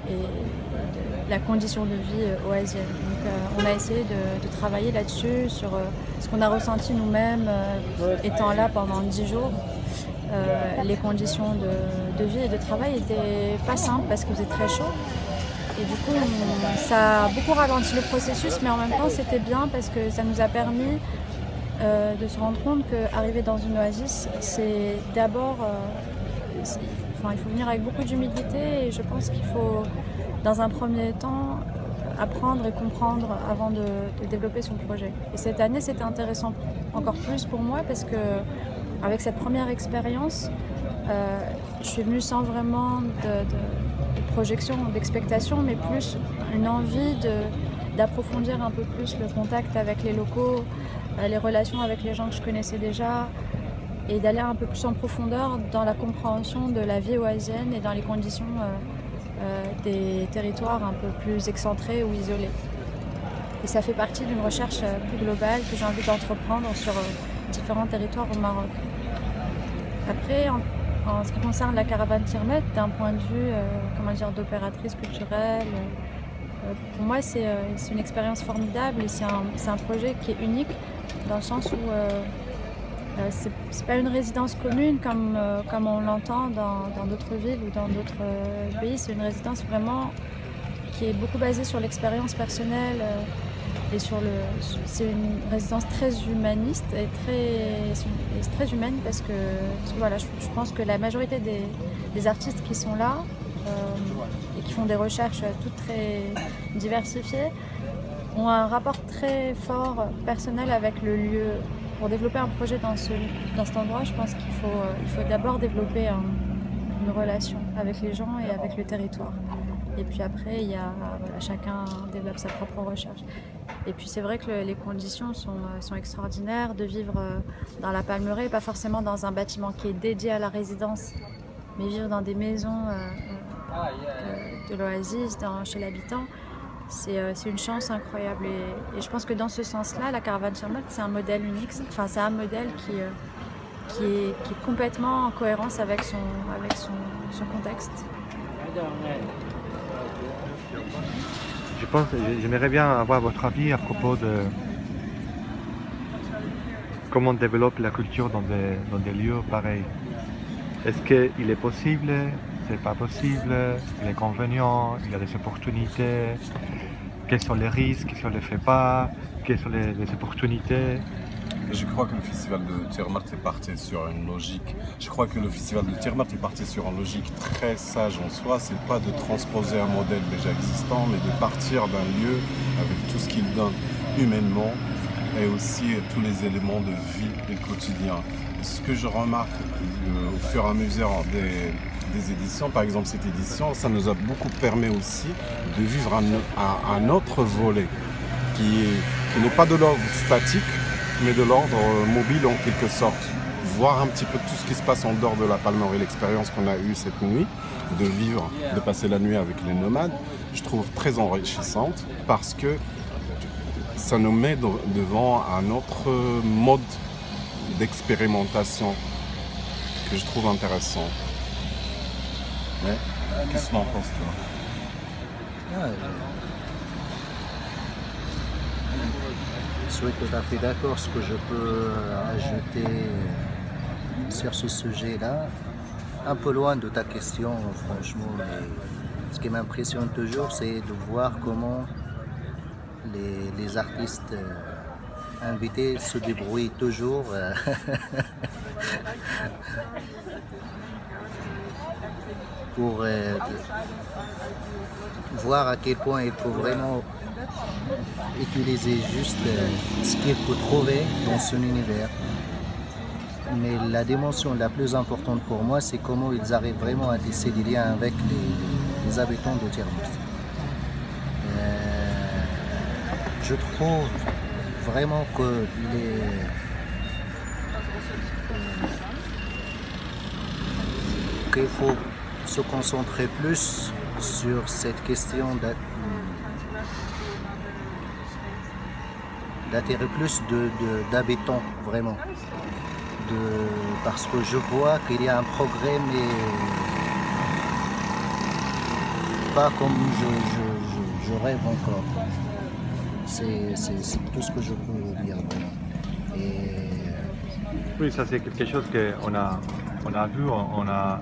et la condition de vie euh, oasienne. Donc euh, on a essayé de, travailler là-dessus, sur euh, ce qu'on a ressenti nous-mêmes étant là pendant dix jours. Les conditions de, vie et de travail n'étaient pas simples parce qu'il faisait très chaud. Et du coup, ça a beaucoup ralenti le processus, mais en même temps, c'était bien parce que ça nous a permis de se rendre compte qu'arriver dans une oasis, c'est d'abord. Il faut venir avec beaucoup d'humilité et je pense qu'il faut, dans un premier temps, apprendre et comprendre avant de, développer son projet. Et cette année, c'était intéressant encore plus pour moi parce que, avec cette première expérience, euh, je suis venue sans vraiment de, de- projection, d'expectation, mais plus une envie d'approfondir un peu plus le contact avec les locaux, euh, les relations avec les gens que je connaissais déjà, et d'aller un peu plus en profondeur dans la compréhension de la vie oasienne et dans les conditions euh, euh, des territoires un peu plus excentrés ou isolés. Et ça fait partie d'une recherche euh, plus globale que j'ai envie d'entreprendre sur différents territoires au Maroc. Après, en, ce qui concerne la caravane Tirmet, d'un point de vue comment dire, d'opératrice culturelle, pour moi c'est une expérience formidable et c'est un projet qui est unique dans le sens où euh, c'est c'est pas une résidence commune comme, euh, comme on l'entend dans d'autres villes ou dans d'autres euh, pays, c'est une résidence vraiment qui est beaucoup basée sur l'expérience personnelle et sur le. C'est une résidence très humaniste et très, très humaine parce que, voilà, je, pense que la majorité des, artistes qui sont là et qui font des recherches toutes très diversifiées ont un rapport très fort personnel avec le lieu pour développer un projet dans, ce, dans cet endroit, je pense qu'il faut, euh, faut d'abord développer un- une relation avec les gens et avec le territoire. Et puis après, il y a, chacun développe sa propre recherche. Et puis c'est vrai que le- les conditions sont, euh, sont extraordinaires de vivre euh, dans la Palmeraie, pas forcément dans un bâtiment qui est dédié à la résidence, mais vivre dans des maisons de, l'Oasis, chez l'habitant. C'est euh, c'est une chance incroyable et, je pense que dans ce sens-là, la caravane Charlotte, c'est un modèle unique. Enfin, c'est un modèle qui, euh, qui, est, est complètement en cohérence avec son, avec son, contexte. Je pense, j'aimerais bien avoir votre avis à propos de comment on développe la culture dans des, dans des lieux pareils. Est-ce qu'il est possible? C'est pas possible? Les inconvénients Il y a des opportunités? Quels sont les risques on ne les fait pas Quelles sont les, opportunités Je crois que le festival de Tiermart est parti sur une logique. Je crois que le festival de Tiermart est parti sur une logique très sage en soi. C'est pas de transposer un modèle déjà existant, mais de partir d'un lieu avec tout ce qu'il donne humainement et aussi tous les éléments de vie et quotidien. Ce que je remarque euh, au fur et à mesure des, éditions, par exemple cette édition, ça nous a beaucoup permis aussi de vivre un, autre volet qui, est- qui n'est pas de l'ordre statique, mais de l'ordre euh, mobile en quelque sorte. Voir un petit peu tout ce qui se passe en dehors de la Palmeraie, l'expérience qu'on a eue cette nuit, de vivre, de passer la nuit avec les nomades, je trouve très enrichissante parce que ça nous met de- devant un autre mode d'expérimentation que je trouve intéressant. Ouais. Qu'est-ce que tu en penses toi je suis tout à fait d'accord. Ce que je peux ajouter sur ce sujet-là, un peu loin de ta question, franchement, mais ce qui m'impressionne toujours, c'est de voir comment les, artistes euh, invités se débrouillent toujours. euh, pour euh, voir à quel point il faut vraiment utiliser juste euh, ce qu'il peut trouver dans son univers. Mais la dimension la plus importante pour moi, c'est comment ils arrivent vraiment à tisser des liens avec les, habitants de Tiermouth. Euh, je trouve vraiment que les, qu'il faut se concentrer plus sur cette question d'a- d'attirer plus de- de- d'habitants, vraiment. De- parce que je vois qu'il y a un progrès, mais pas comme je, rêve encore. C'est tout ce que je peux dire. Et Oui, ça c'est quelque chose qu'on a, on a vu, on a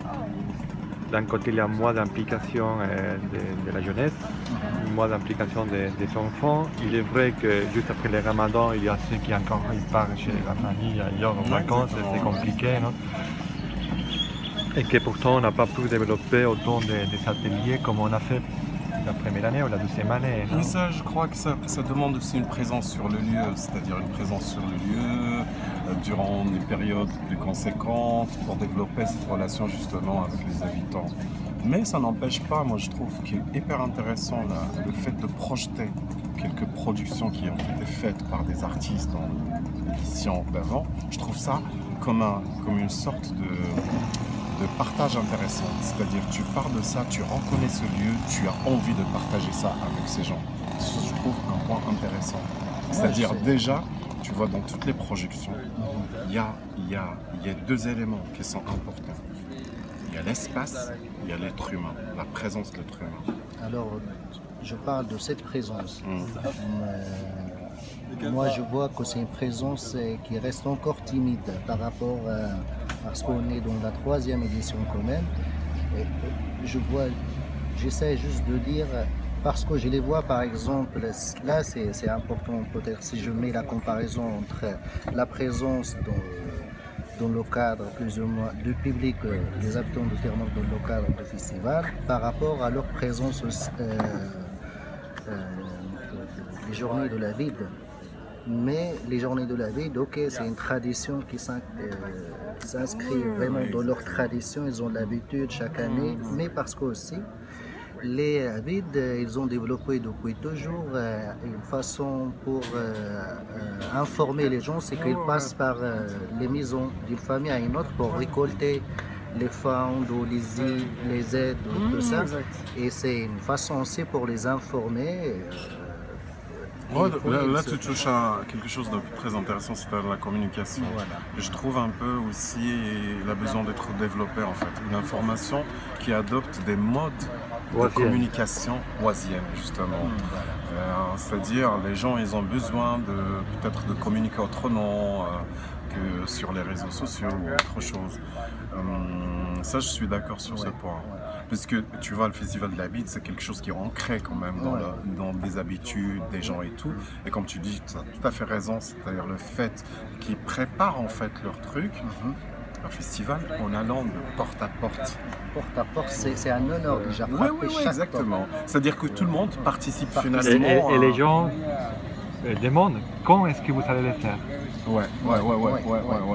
d'un côté il y a moins d'implication euh, de, de la jeunesse, moins d'implication des, des enfants. Il est vrai que juste après le ramadan, il y a ceux qui encore ils partent chez la famille ailleurs en vacances, c'est compliqué. non? Et que pourtant on n'a pas pu développer autant de- des ateliers comme on a fait la première année ou la deuxième année. Mais ça, je crois que ça, ça demande aussi une présence sur le lieu, c'est-à-dire une présence sur le lieu durant des périodes plus conséquentes pour développer cette relation justement avec les habitants. Mais ça n'empêche pas, moi je trouve qu'il est hyper intéressant là, le fait de projeter quelques productions qui ont été faites par des artistes dans l'édition d'avant. Je trouve ça comme, un, comme une sorte de, de partage intéressant. C'est-à-dire tu pars de ça, tu reconnais ce lieu, tu as envie de partager ça avec ces gens. Je trouve un point intéressant. C'est-à-dire déjà, tu vois dans toutes les projections, il y a, y, a, y a deux éléments qui sont importants. Il y a l'espace, il y a l'être humain, la présence de l'être humain. alors, je parle de cette présence. Mm. Euh, moi, je vois que c'est une présence euh, qui reste encore timide par rapport à. Parce qu'on est dans la troisième édition quand même. Et, euh, je vois. J'essaie juste de dire. Euh, Parce que je les vois, par exemple, là c'est important peut-être si je mets la comparaison entre la présence dans, dans le cadre plus ou moins du public euh, des habitants de Terre-Neuve dans le cadre du festival par rapport à leur présence aussi, euh, euh, des journées de la ville. Mais les journées de la vie, ok, c'est une tradition qui s'in- euh, s'inscrit vraiment dans leur tradition. Ils ont l'habitude chaque année, mais parce que aussi, les Abides, ils ont développé depuis toujours euh, une façon pour euh, euh, informer les gens, c'est qu'ils passent par les maisons d'une famille à une autre pour récolter les fonds ou les, aides, ou tout ça. Et c'est une façon aussi pour les informer. là, tu touches à quelque chose de très intéressant, c'est la communication. Je trouve un peu aussi il a besoin d'être développé en fait. Une information qui adopte des modes de communication oisiennes justement. Euh, C'est-à-dire les gens ils ont besoin de peut-être de communiquer autrement euh, que sur les réseaux sociaux ou autre chose. Hum, ça je suis d'accord sur ce point. Puisque tu vois, le festival de la bite, c'est quelque chose qui est ancré quand même dans, Ouais. le- dans des habitudes des gens et tout. Et comme tu dis, tu as tout à fait raison, c'est-à-dire le fait qu'ils préparent en fait leur truc, festival, en allant de porte à porte. Porte à porte, c'est un honneur déjà. Oui, oui, exactement. C'est-à-dire que tout le monde participe finalement. et- les gens euh, demandent quand est-ce que vous allez le faire Ouais, ouais, ouais, ouais, ouais, ouais, ouais,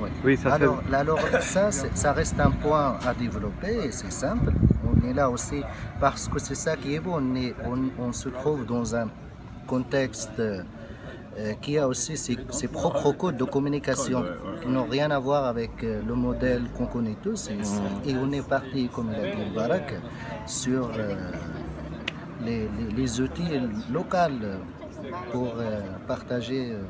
ouais. Oui, ça c'est. alors, alors, ça, ça reste un point à développer et c'est simple. On est là aussi parce que c'est ça qui est bon. On, est- on- on se trouve dans un contexte euh, qui a aussi ses, propres codes de communication qui n'ont rien à voir avec euh, le modèle qu'on connaît tous. Et, on est parti, comme l'a dit Barak, sur euh, les, outils locaux pour euh, partager. euh,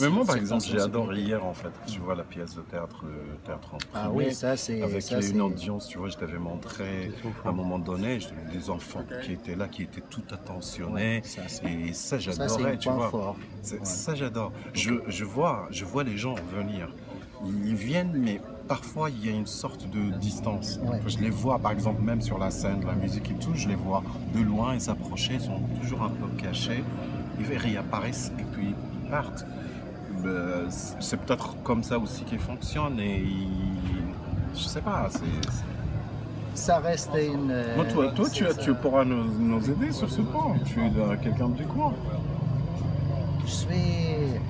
Mais moi, par exemple, j'ai adoré hier, en fait, tu vois, la pièce de théâtre, le théâtre en Ah oui, ça, c'est- Avec ça, une audience, tu vois, je t'avais montré à un moment donné, des enfants qui étaient là, qui étaient tout attentionnés. Ouais, ça, c'est- et ça, j'adorais, tu vois. fort. C'est- Ouais. Ça, j'adore. Je, je, vois, je vois les gens venir. Ils viennent, mais parfois, il y a une sorte de distance. Ouais. Je les vois, par exemple, même sur la scène, la musique et tout, je les vois de loin et s'approcher, ils sont toujours un peu cachés. Ils réapparaissent et puis ils partent. Ben, c'est peut-être comme ça aussi qu'ils fonctionnent et ils- je sais pas. c'est- Ça reste une. Moi, toi, toi tu, tu pourras nous, nous aider sur ce point. Tu es euh, quelqu'un du coin. Je suis.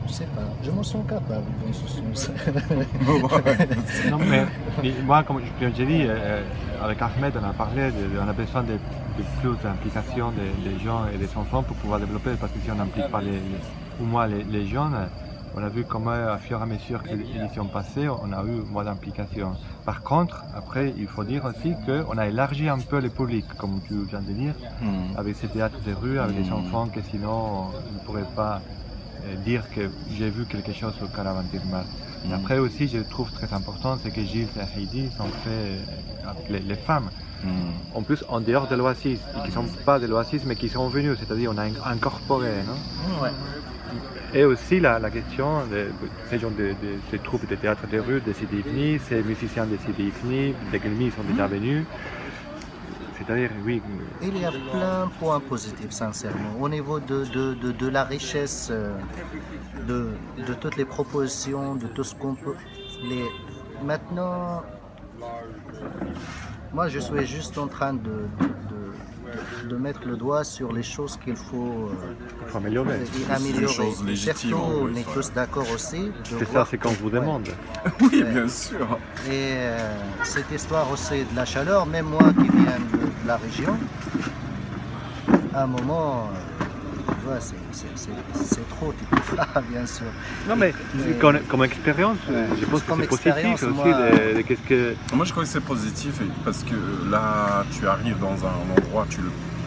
Je sais pas, je me sens capable dans ce sens. Non, mais, mais moi, comme je j'ai dit, euh, avec Ahmed, on a parlé, de, de- on a besoin de, de plus d'implication des, des gens et des enfants pour pouvoir développer, parce que si on n'implique pas les, les- ou moi les, les jeunes, on a vu comment, à fur et à mesure que l'édition passait, on a eu moins d'implication. Par contre, après, il faut dire aussi qu'on a élargi un peu le public, comme tu viens de dire, Hmm. avec ces théâtres de rue, avec des Mm. enfants que sinon on ne pourrait pas euh, dire que j'ai vu quelque chose au Caravantirmal. Mm. Après aussi, je trouve très important, c'est que Gilles et Heidi sont faits euh, avec les, les femmes. Hmm. En plus, en dehors de l'Oasis, qui ne sont pas de l'Oasis, mais qui sont venus, c'est-à-dire on a in- incorporé. Non? Ouais. Et aussi la, la question de ces gens de, de ces troupes de théâtre de rue, de Sidi ces musiciens de Sidi Ifni, des Gelmi sont déjà venus. C'est-à-dire, oui, Il y a plein de points positifs, sincèrement. Au niveau de, de, de, de la richesse euh, de, de toutes les propositions, de tout ce qu'on peut. Les... Maintenant, moi je suis juste en train de, de, mettre le doigt sur les choses qu'il faut, euh, faut améliorer. et améliorer. Des choses légitimes, Surtout, en on est tous d'accord aussi. C'est ça, c'est qu'on que- vous ouais. demande. Oui, bien sûr. Et euh, cette histoire aussi de la chaleur, même moi qui viens de, de la région, à un moment, euh, vois, c'est- trop, tu peux pas, bien sûr. Non, mais comme, comme expérience, Ouais. je pense que Comme c'est positif expérience, aussi moi- de, que. Moi, je crois que c'est positif parce que là, tu arrives dans un endroit, tu,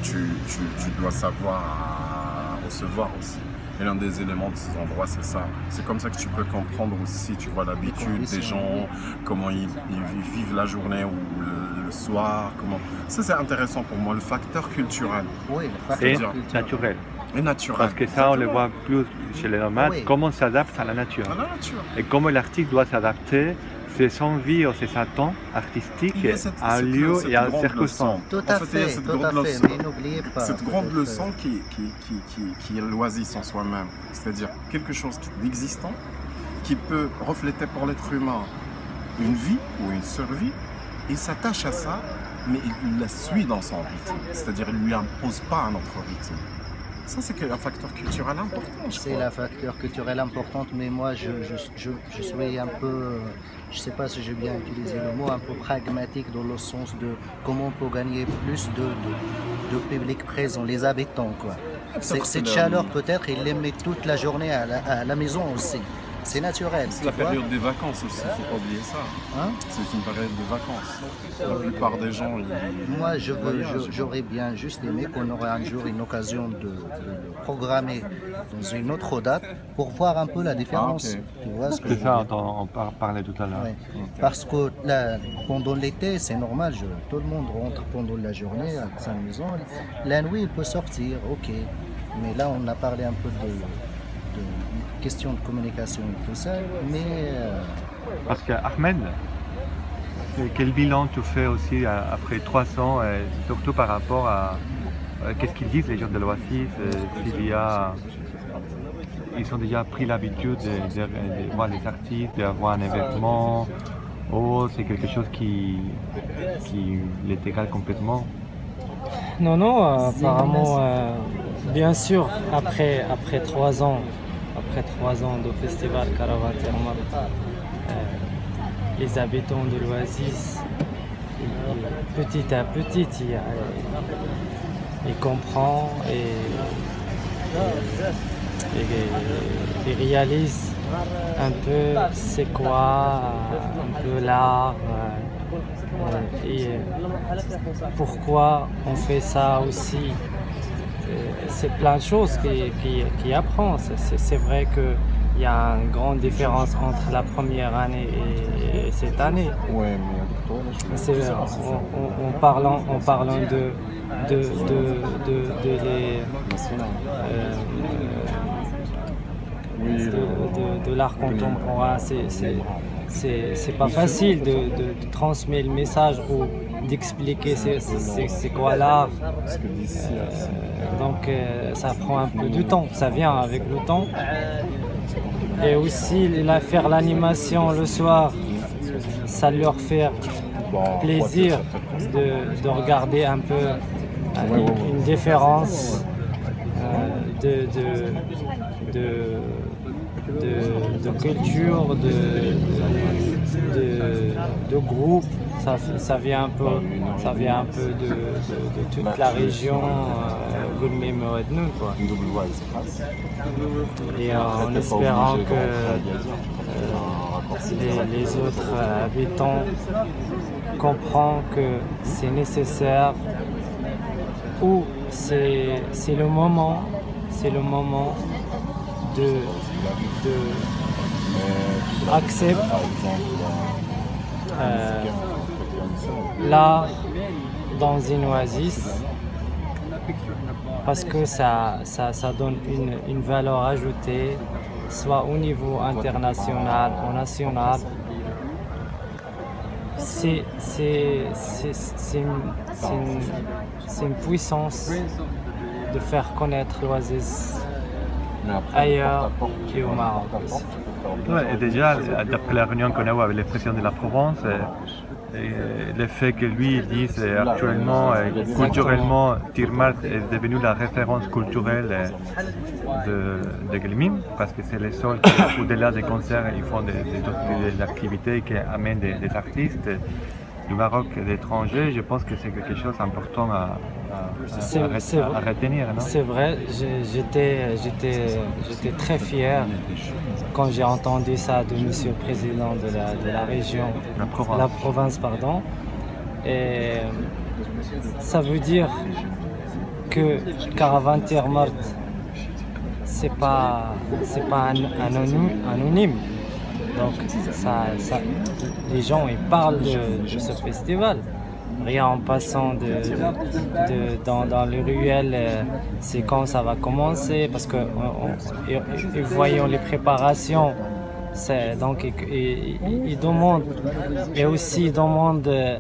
tu, tu, tu dois savoir recevoir aussi. Et l'un des éléments de ces endroits, c'est ça. C'est comme ça que tu peux comprendre aussi, tu vois, l'habitude des gens, comment ils, ils vivent la journée ou le, le soir. Comment... Ça, c'est intéressant pour moi, le facteur culturel. Oui, le facteur culturel. naturel. Et naturel. Parce que ça, on le voit plus chez les nomades, Oui. comment on s'adapte à la nature. À la nature. Et comment l'artiste doit s'adapter, ses envies ou ses attentes artistiques cette- à un lieu et à grande circonstance. Tout En à fait, il y a fait, cette tout grande leçon. mais n'oubliez pas. Cette grande leçon qui, qui, qui, qui, qui est l'oasis en soi-même, c'est-à-dire quelque chose d'existant qui peut refléter pour l'être humain une vie ou une survie, il s'attache à ça, mais il la suit dans son rythme, c'est-à-dire il ne lui impose pas un autre rythme. Ça, c'est un facteur culturel important. C'est un facteur culturel important, mais moi, je, je, je, je suis un peu, je ne sais pas si j'ai bien utilisé le mot, un peu pragmatique dans le sens de comment on peut gagner plus de, de, de public présent, les habitants. Quoi. Cette chaleur, peut-être, ils les mettent toute la journée à la, à la maison aussi. C'est naturel. C'est la période des vacances aussi, il faut pas oublier ça. Hein c'est une période de vacances. La plupart des gens, ils... Moi, je veux, voyagent. je- j'aurais bien juste aimé qu'on aurait un jour une occasion de, de le programmer dans une autre date pour voir un peu la différence. Ah. Tu vois ce que je ça on par- parlait tout à l'heure. Ouais. Parce que là, pendant l'été, c'est normal, je- tout le monde rentre pendant la journée à sa maison. La nuit, il peut sortir, ok. Mais là, on a parlé un peu de questions de communication et tout ça. Mais euh, Parce que Ahmed, quel bilan tu fais aussi euh, après 300, et surtout par rapport à euh, qu'est-ce qu'ils disent les gens de l'Oasis, euh, s'il y a ils ont déjà pris l'habitude de, de- de voir les artistes, d'avoir un événement, oh c'est quelque chose qui, qui les égale complètement. Non, non, euh, apparemment, euh, bien sûr, après, après trois ans, après trois ans de festival Caravane Termal, euh, les habitants de l'Oasis, petit à petit, ils, euh, ils comprennent et, et, réalisent un peu c'est quoi un peu l'art euh, et euh, pourquoi on fait ça aussi. C'est plein de choses qui, qui, qui apprend. C'est- vrai qu'il y a une grande différence entre la première année et, et cette année. En, en- parlant, en parlant de, de, de, de, de les, euh, Oui, de, de- de l'art contemporain, c'est- c'est pas facile de, transmettre le message ou d'expliquer c'est- quoi l'art. Euh, donc euh, ça prend un peu de temps, ça vient avec le temps. Et aussi la- faire l'animation le soir, ça leur fait plaisir de, de regarder un peu euh, une, différence de, de, culture, de, de, de groupe. Ça, ça vient un peu, ça vient un peu de, de- de toute la région euh, Goulmé quoi. Et euh, en espérant que euh, les, les autres habitants comprennent que c'est nécessaire ou c'est le moment, c'est le moment de, de accepter euh, l'art dans une oasis parce que ça, ça, ça donne une, une valeur ajoutée, soit au niveau international ou national. C'est une, une puissance de faire connaître l'oasis ailleurs qu'au Maroc aussi. Ouais, et déjà, d'après la réunion qu'on a eue avec le président de la Provence, et le fait que lui dise euh, actuellement, euh, culturellement, Tirmart est devenu la référence culturelle euh, de, de Guelmim, parce que c'est les seuls qui, au-delà des concerts, ils font des, des- des activités qui amènent des, des artistes du Maroc et d'étrangers. Je pense que c'est quelque chose d'important à, retenir. C'est vrai, j'étais, j'étais, j'étais très fier quand j'ai entendu ça de Monsieur le Président de la, de la région, La province. province, pardon. Et ça veut dire que Caravane c'est pas, c'est pas anony- anonyme. Donc ça, les gens ils parlent de, ce festival. Rien en passant dans, les ruelles, euh, c'est quand ça va commencer, parce que voyons les préparations, donc ils, demandent, et aussi ils demandent, euh,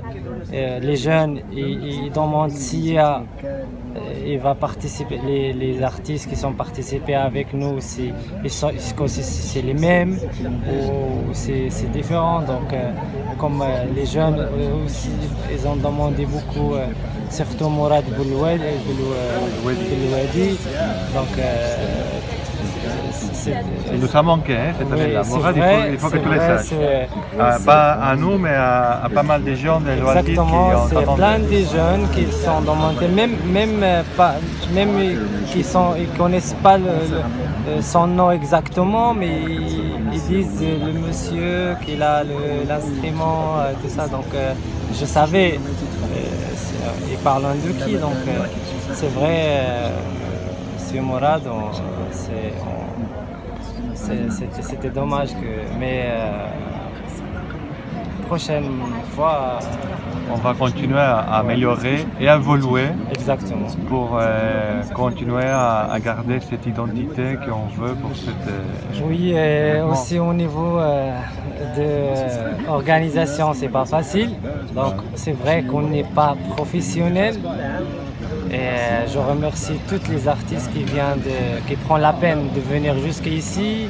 euh, les jeunes, ils, demandent s'il y a il va participer, les, artistes qui sont participés avec nous, c'est- c'est les mêmes ou c'est différent. Donc, euh, comme euh, les jeunes euh, aussi, ils ont demandé beaucoup euh, surtout Mourad Boulouadi. Donc, Il nous a manqué, hein, cette Oui, année-là. c'est Mourad, il faut, il faut que tu le saches. c'est- pas à nous, mais à, à pas mal de gens de Loisirs qui ont c'est plein de jeunes qui sont dans mon thème, même, même, euh, pas, même euh, qui sont, ils connaissent pas le- le- euh, son nom exactement, mais ils, ils disent euh, le monsieur qu'il a l'instrument, euh, tout ça. Donc euh, je savais, euh, euh, ils parlent qui, donc euh, c'est vrai, euh, c'est- on- c'est- c'était dommage que, mais euh, prochaine fois. On va continuer à, améliorer et à évoluer Exactement. pour euh, continuer à, à garder cette identité qu'on veut pour cette. euh, Oui, et aussi au niveau euh, de euh, organisation, c'est pas facile. Donc c'est vrai qu'on n'est pas professionnel. Et euh, je remercie tous les artistes qui viennent de, qui prennent la peine de venir jusqu'ici,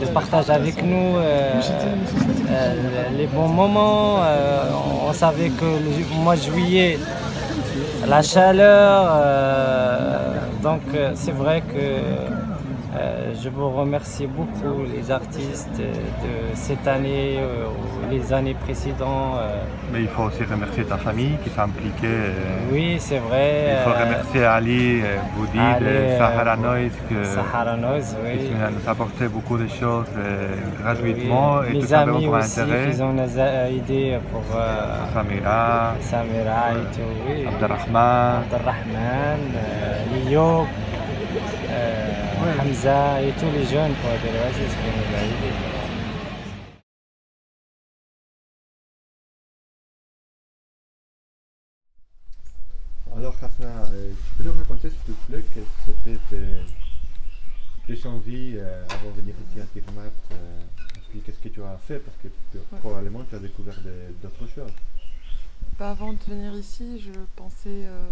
de partager avec nous euh, euh, les bons moments. On savait que le mois de juillet, la chaleur. donc c'est vrai que euh, je vous remercie beaucoup les artistes euh, de cette année euh, ou les années précédentes. euh. Mais il faut aussi remercier ta famille qui s'est impliquée. euh, Oui, c'est vrai. Il faut euh, remercier Ali euh, Boudi Ali, de euh, Sahara Noise que- Sahara Noise, oui. qui nous a apporté beaucoup de choses euh, gratuitement et Mes tout ça amis pour aussi intérêt. qui ont aidé pour euh, Samira, Samira et tout, oui. Abdelrahman. Euh, Hamza et tous les jeunes pour Abdel Aziz qui nous ont aidés. Alors Hasna, euh, tu peux nous raconter s'il te plaît quelles c'était tes, tes envies euh, avant de venir ici à Tirmat euh, et puis qu'est-ce que tu as fait Parce que tu- Ouais. probablement tu as découvert d'autres choses. Bah, avant de venir ici, je pensais euh,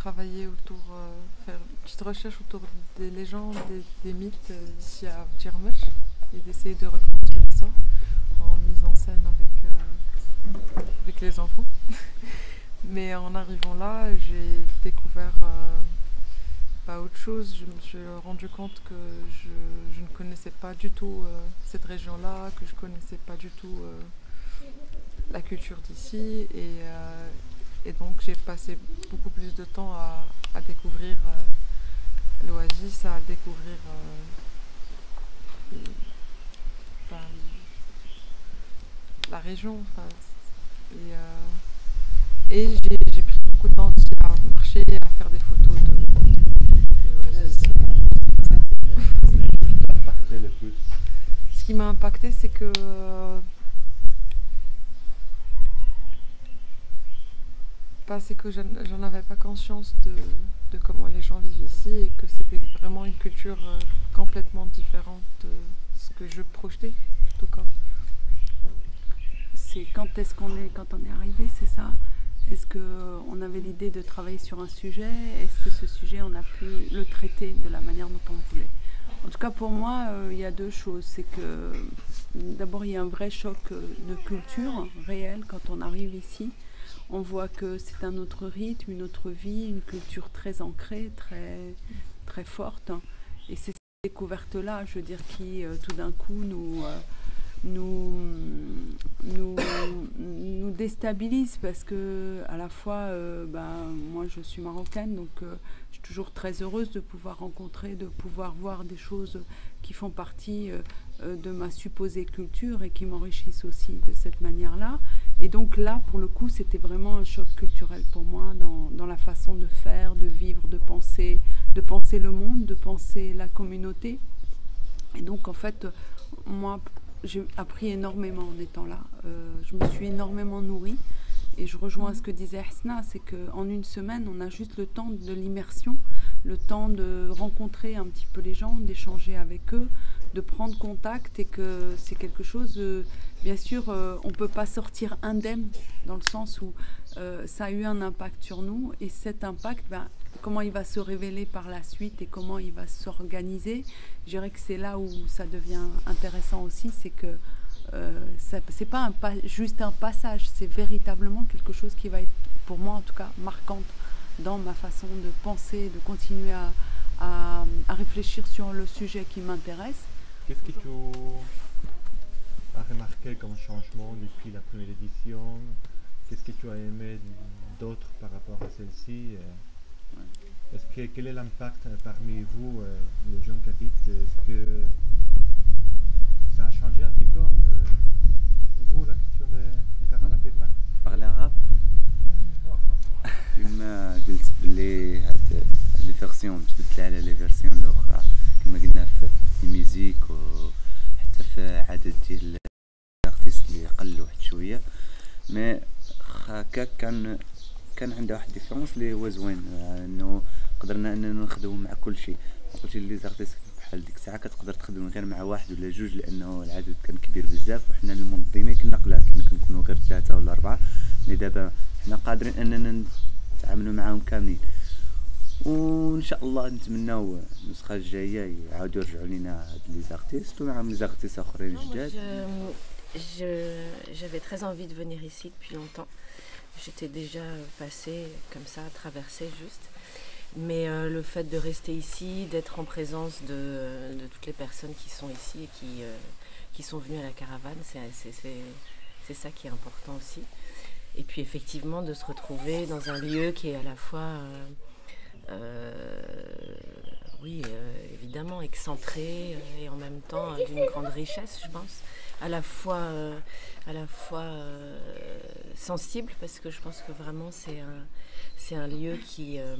travailler autour, euh, faire une petite recherche autour des légendes, des, mythes euh, ici à Djermech et d'essayer de reconstruire ça en mise en scène avec, euh, avec les enfants. Mais en arrivant là, j'ai découvert euh, pas autre chose. Je me suis rendu compte que je, je ne connaissais pas du tout euh, cette région-là, que je connaissais pas du tout euh, la culture d'ici. Et, euh, et donc j'ai passé beaucoup plus de temps à, à découvrir euh, l'Oasis, à découvrir euh, ben, la région. enfin, et euh, et j'ai pris beaucoup de temps aussi à marcher, à faire des photos de, l'Oasis. Ce qui m'a impacté, c'est que c'est que j'en avais pas conscience de, comment les gens vivent ici et que c'était vraiment une culture euh, complètement différente de ce que je projetais, en tout cas. C'est quand est-ce qu'on est quand on est arrivé, c'est ça? Est-ce que on avait l'idée de travailler sur un sujet? Est-ce que ce sujet on a pu le traiter de la manière dont on voulait? En tout cas pour moi, euh, il y a deux choses. C'est que d'abord il y a un vrai choc euh, de culture réel quand on arrive ici. On voit que c'est un autre rythme, une autre vie, une culture très ancrée, très forte. Et c'est cette découverte-là, je veux dire, qui euh, tout d'un coup nous euh, parce que à la fois euh, ben, moi je suis marocaine donc euh, je suis toujours très heureuse de pouvoir rencontrer de pouvoir voir des choses qui font partie de ma supposée culture et qui m'enrichissent aussi de cette manière là et donc là pour le coup c'était vraiment un choc culturel pour moi dans, dans la façon de faire de vivre de penser de penser le monde de penser la communauté et donc en fait moi j'ai appris énormément en étant là. Euh, je me suis énormément nourrie. Et je rejoins ce que disait Hasna, c'est qu'en une semaine, on a juste le temps de l'immersion, le temps de rencontrer un petit peu les gens, d'échanger avec eux, de prendre contact et que c'est quelque chose, euh, bien sûr, euh, on ne peut pas sortir indemne dans le sens où euh, ça a eu un impact sur nous et cet impact, ben, comment il va se révéler par la suite et comment il va s'organiser, je dirais que c'est là où ça devient intéressant aussi, c'est que ça- c'est pas un pas, juste un passage, c'est véritablement quelque chose qui va être, pour moi en tout cas, marquante dans ma façon de penser, de continuer à- à réfléchir sur le sujet qui m'intéresse. Qu'est-ce que tu as remarqué comme changement depuis la première édition Qu'est-ce que tu as aimé d'autre par rapport à celle-ci euh, Est-ce que, quel est l'impact euh, parmi vous, euh, les gens qui habitent Est-ce que ça a changé un petit peu euh, vous, la question des de caravanes de Mars Parler arabe كما قلت باللي هاد هاد لي فيرسيون تبدل على لي فيرسيون الاخرى كما قلنا في الميوزيك وحتى في عدد ديال الارتيست اللي قل واحد شوية. مي هكا كان كان عنده واحد ديفيرونس اللي هو زوين آه، إنه قدرنا إننا نخدموا مع كل شيء. قلت لي زارتيست بحال ديك الساعة كتقدر تخدم غير مع واحد ولا جوج لأنه العدد كان كبير بزاف وحنا المنظمين كنا قلال كنا كنكونوا غير ثلاثة ولا اربعه مي دابا حنا قادرين إننا نتعاملوا معاهم كاملين. وان شاء الله نتمناو النسخه الجايه يعاودوا يرجعوا لينا هاد لي زارتيست ومعهم لي زارتيست اخرين Non, moi, جداد je- je- J'avais très envie de venir ici depuis longtemps. J'étais déjà passée comme ça, traversée juste. Mais euh, le fait de rester ici, d'être en présence de, de toutes les personnes qui sont ici et qui, euh, qui sont venues à la caravane, c'est- c'est c'est- c'est ça qui est important aussi. Et puis effectivement de se retrouver dans un lieu qui est à la fois, euh, euh, oui, euh, évidemment excentré euh, et en même temps euh, d'une grande richesse, je pense. À la fois, euh, à la fois euh, sensible parce que je pense que vraiment c'est un, c'est un lieu qui, euh,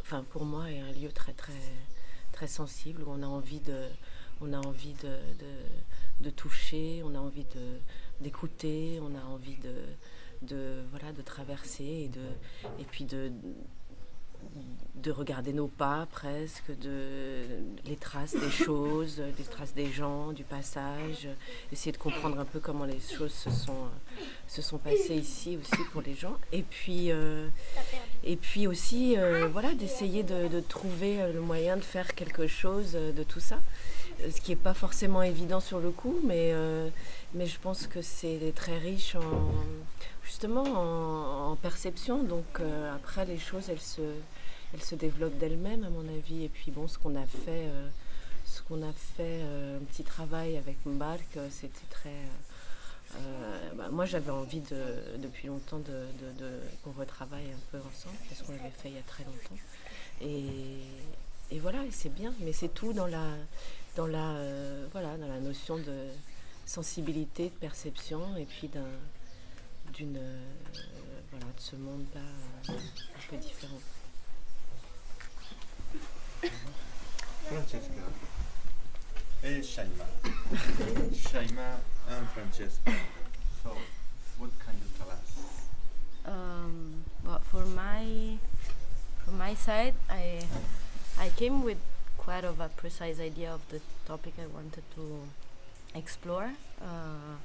enfin pour moi, est un lieu très très très sensible où on a envie de, on a envie de- de toucher, on a envie de d'écouter, on a envie de, de voilà de traverser et de et puis de de regarder nos pas presque, de les traces des choses, les traces des gens, du passage, essayer de comprendre un peu comment les choses se sont, se sont passées ici aussi pour les gens. Et puis, euh, et puis aussi, euh, voilà, d'essayer de, de trouver le moyen de faire quelque chose de tout ça. Ce qui n'est pas forcément évident sur le coup, mais, euh, mais je pense que c'est très riche en, justement en, perception. Donc euh, après, les choses, elles se, elles se développent d'elles-mêmes, à mon avis. Et puis bon, ce qu'on a fait, euh, ce qu'on a fait, euh, un petit travail avec Mbark, c'était très. bah, moi, j'avais envie de, depuis longtemps qu'on retravaille un peu ensemble, parce qu'on l'avait fait il y a très longtemps. Et, voilà, c'est bien, mais c'est tout dans la, voilà, dans la notion de sensibilité, de perception, et puis d'un, d'une, euh, voilà, de ce monde-là euh, un peu différent. Francesca e Shaima. Shaima and Francesca. So, what can you tell us? Um, well, for my from my side, I I came with quite of a precise idea of the topic I wanted to explore. Uh,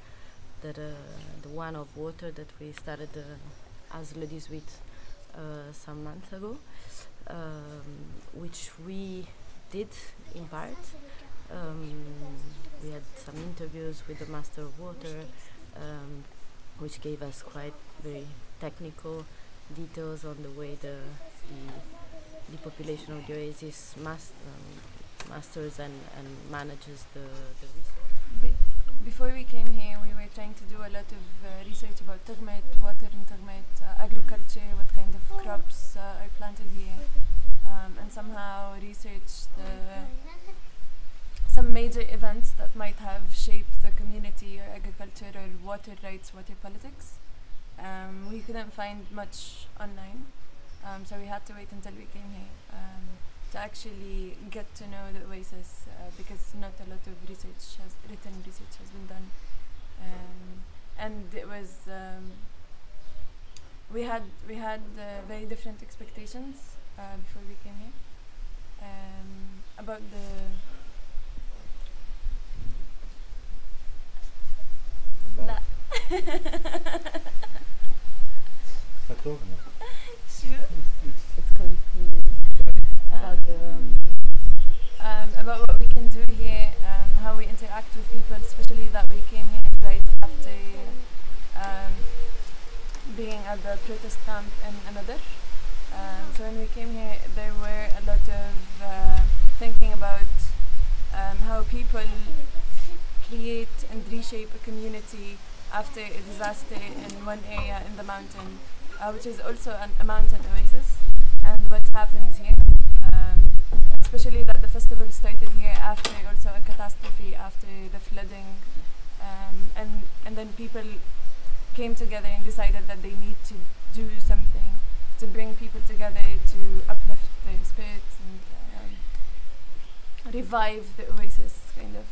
uh, the one of water that we started uh, as ladies with uh, some months ago, um, which we did in part. Um, we had some interviews with the master of water, um, which gave us quite very technical details on the way the the, the population of the oasis um, masters and, and manages the, the resource. Be- before we came here, we were trying to do a lot of uh, research about termite, water in termite, uh, agriculture, what kind of crops uh, are planted here, um, and somehow research the some major events that might have shaped the community or agriculture or water rights, water politics. Um, we couldn't find much online, um, so we had to wait until we came here um, to actually get to know the Oasis uh, because not a lot of research has written research has been done, um, and it was um, we had we had uh, very different expectations uh, before we came here um, about the. About-. Sure. About the um, about what we can do here, um, how we interact with people, especially that we came here right after um, being at the protest camp in another. Um, so when we came here, there were a lot of uh, thinking about um, how people create and reshape a community after a disaster in one area in the mountain, uh, which is also an, a mountain oasis, and what happens here. Um, especially that the festival started here after also a catastrophe, after the flooding, um, and and then people came together and decided that they need to do something to bring people together to uplift their spirits and um, revive the oasis, kind of.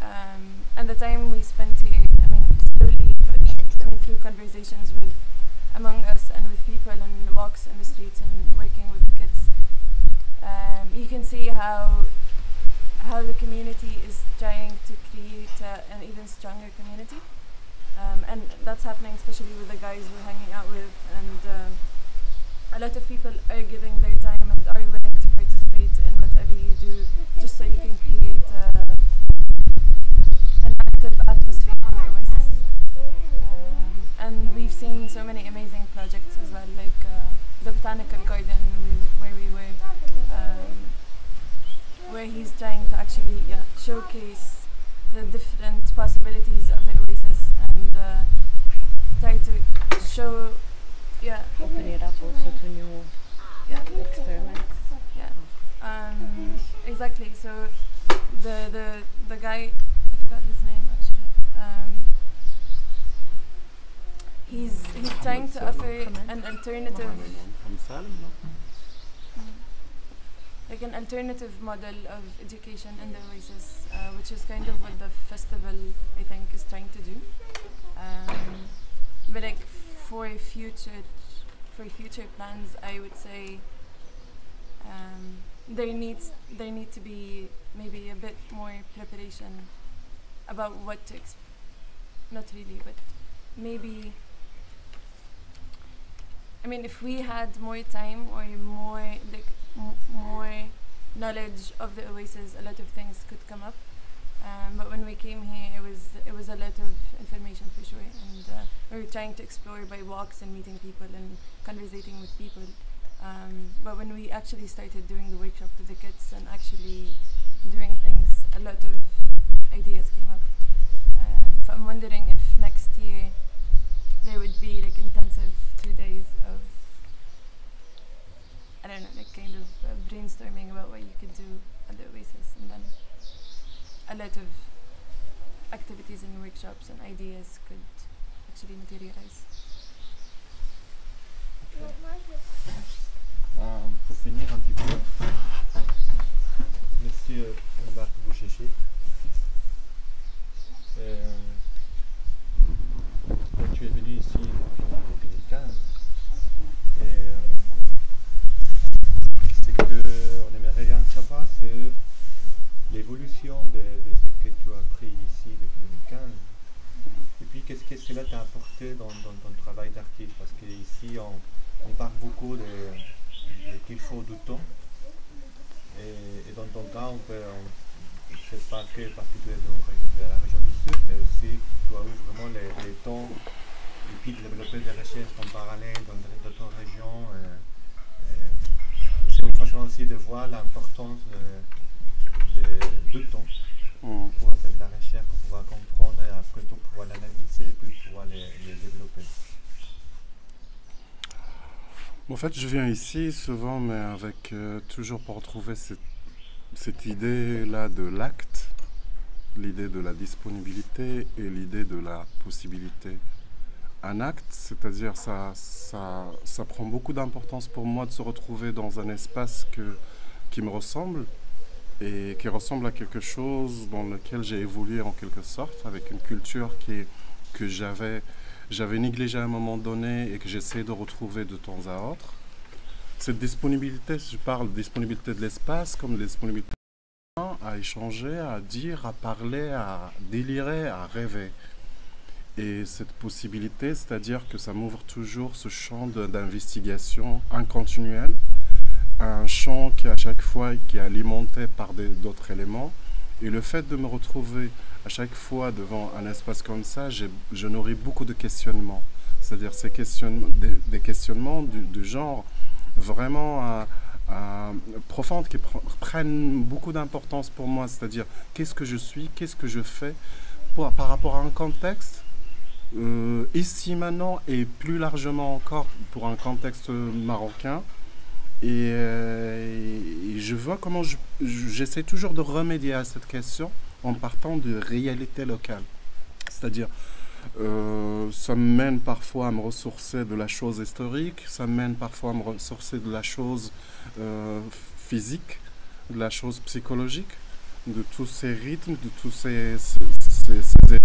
Um, and the time we spent here, I mean, slowly, but I mean, through conversations with among us and with people and walks in the streets and working with the kids, um, you can see how how the community is trying to create uh, an even stronger community. Um, and that's happening especially with the guys we're hanging out with and uh, a lot of people are giving their time and are willing to participate in whatever you do just so you can create uh, an active atmosphere the oasis um, and we've seen so many amazing projects as well like uh, the botanical garden where we were um, where he's trying to actually yeah, showcase the different possibilities of the oasis and uh, try to show yeah. Open it up also to new yeah experiments. yeah um, exactly so the the the guy I forgot his name actually um, he's he's trying to offer an alternative like an alternative model of education in the Oasis, uh, which is kind of what the festival I think is trying to do. Um, but like for future for future plans, I would say um, there needs there need to be maybe a bit more preparation about what to ex- not really, but maybe I mean, if we had more time or more like more knowledge of the oasis, a lot of things could come up. Um, but when we came here, it was it was a lot of information for sure, and uh, we were trying to explore by walks and meeting people and conversating with people. Um, but when we actually started doing the workshop with the kids and actually doing things, a lot of ideas came up. Um, so I'm wondering if next year there would be like intensive two days of I don't know, like kind of uh, brainstorming about what you could do at the Oasis, and then a lot of activities and workshops and ideas could actually materialize. Euh, pour finir un petit peu, Monsieur Mbark Bouchéché, euh, l'évolution de, de ce que tu as appris ici depuis 2015 et puis qu'est-ce que cela t'a apporté dans, ton travail d'artiste? Parce qu'ici on, on parle beaucoup de, de qu'il faut du temps. Et, dans ton cas on peut on, c'est pas que es dans, de la région du sud mais aussi tu as eu vraiment les, les temps et puis de développer des recherches en parallèle dans d'autres régions euh, aussi de voir l'importance de, de, de temps Mm. pour pouvoir faire de la recherche, pour pouvoir comprendre et après pour pouvoir l'analyser, puis pouvoir les, les développer. En fait, je viens ici souvent, mais avec euh, toujours pour retrouver cette, cette idée-là de l'acte, l'idée de la disponibilité et l'idée de la possibilité. Un acte, c'est-à-dire ça, ça, ça prend beaucoup d'importance pour moi de se retrouver dans un espace que, qui me ressemble et qui ressemble à quelque chose dans lequel j'ai évolué en quelque sorte, avec une culture qui, que j'avais, j'avais négligée à un moment donné et que j'essaie de retrouver de temps à autre. Cette disponibilité, je parle de disponibilité de l'espace comme de disponibilité à échanger, à dire, à parler, à délirer, à rêver. Et cette possibilité, c'est-à-dire que ça m'ouvre toujours ce champ d'investigation incontinuel, un champ qui à chaque fois qui est alimenté par d'autres éléments Et le fait de me retrouver à chaque fois devant un espace comme ça, je nourris beaucoup de questionnements. C'est-à-dire ces questionnements, des, questionnements du, genre vraiment euh, euh, qui pr- prennent beaucoup d'importance pour moi. C'est-à-dire qu'est-ce que je suis, qu'est-ce que je fais par rapport à un contexte euh, ici maintenant et plus largement encore pour un contexte marocain. Et, euh, je vois comment je- je- j'essaie toujours de remédier à cette question en partant de réalité locale. C'est-à-dire, euh, ça mène parfois à me ressourcer de la chose historique, ça mène parfois à me ressourcer de la chose euh, physique, de la chose psychologique, de tous ces rythmes, de tous ces, ces-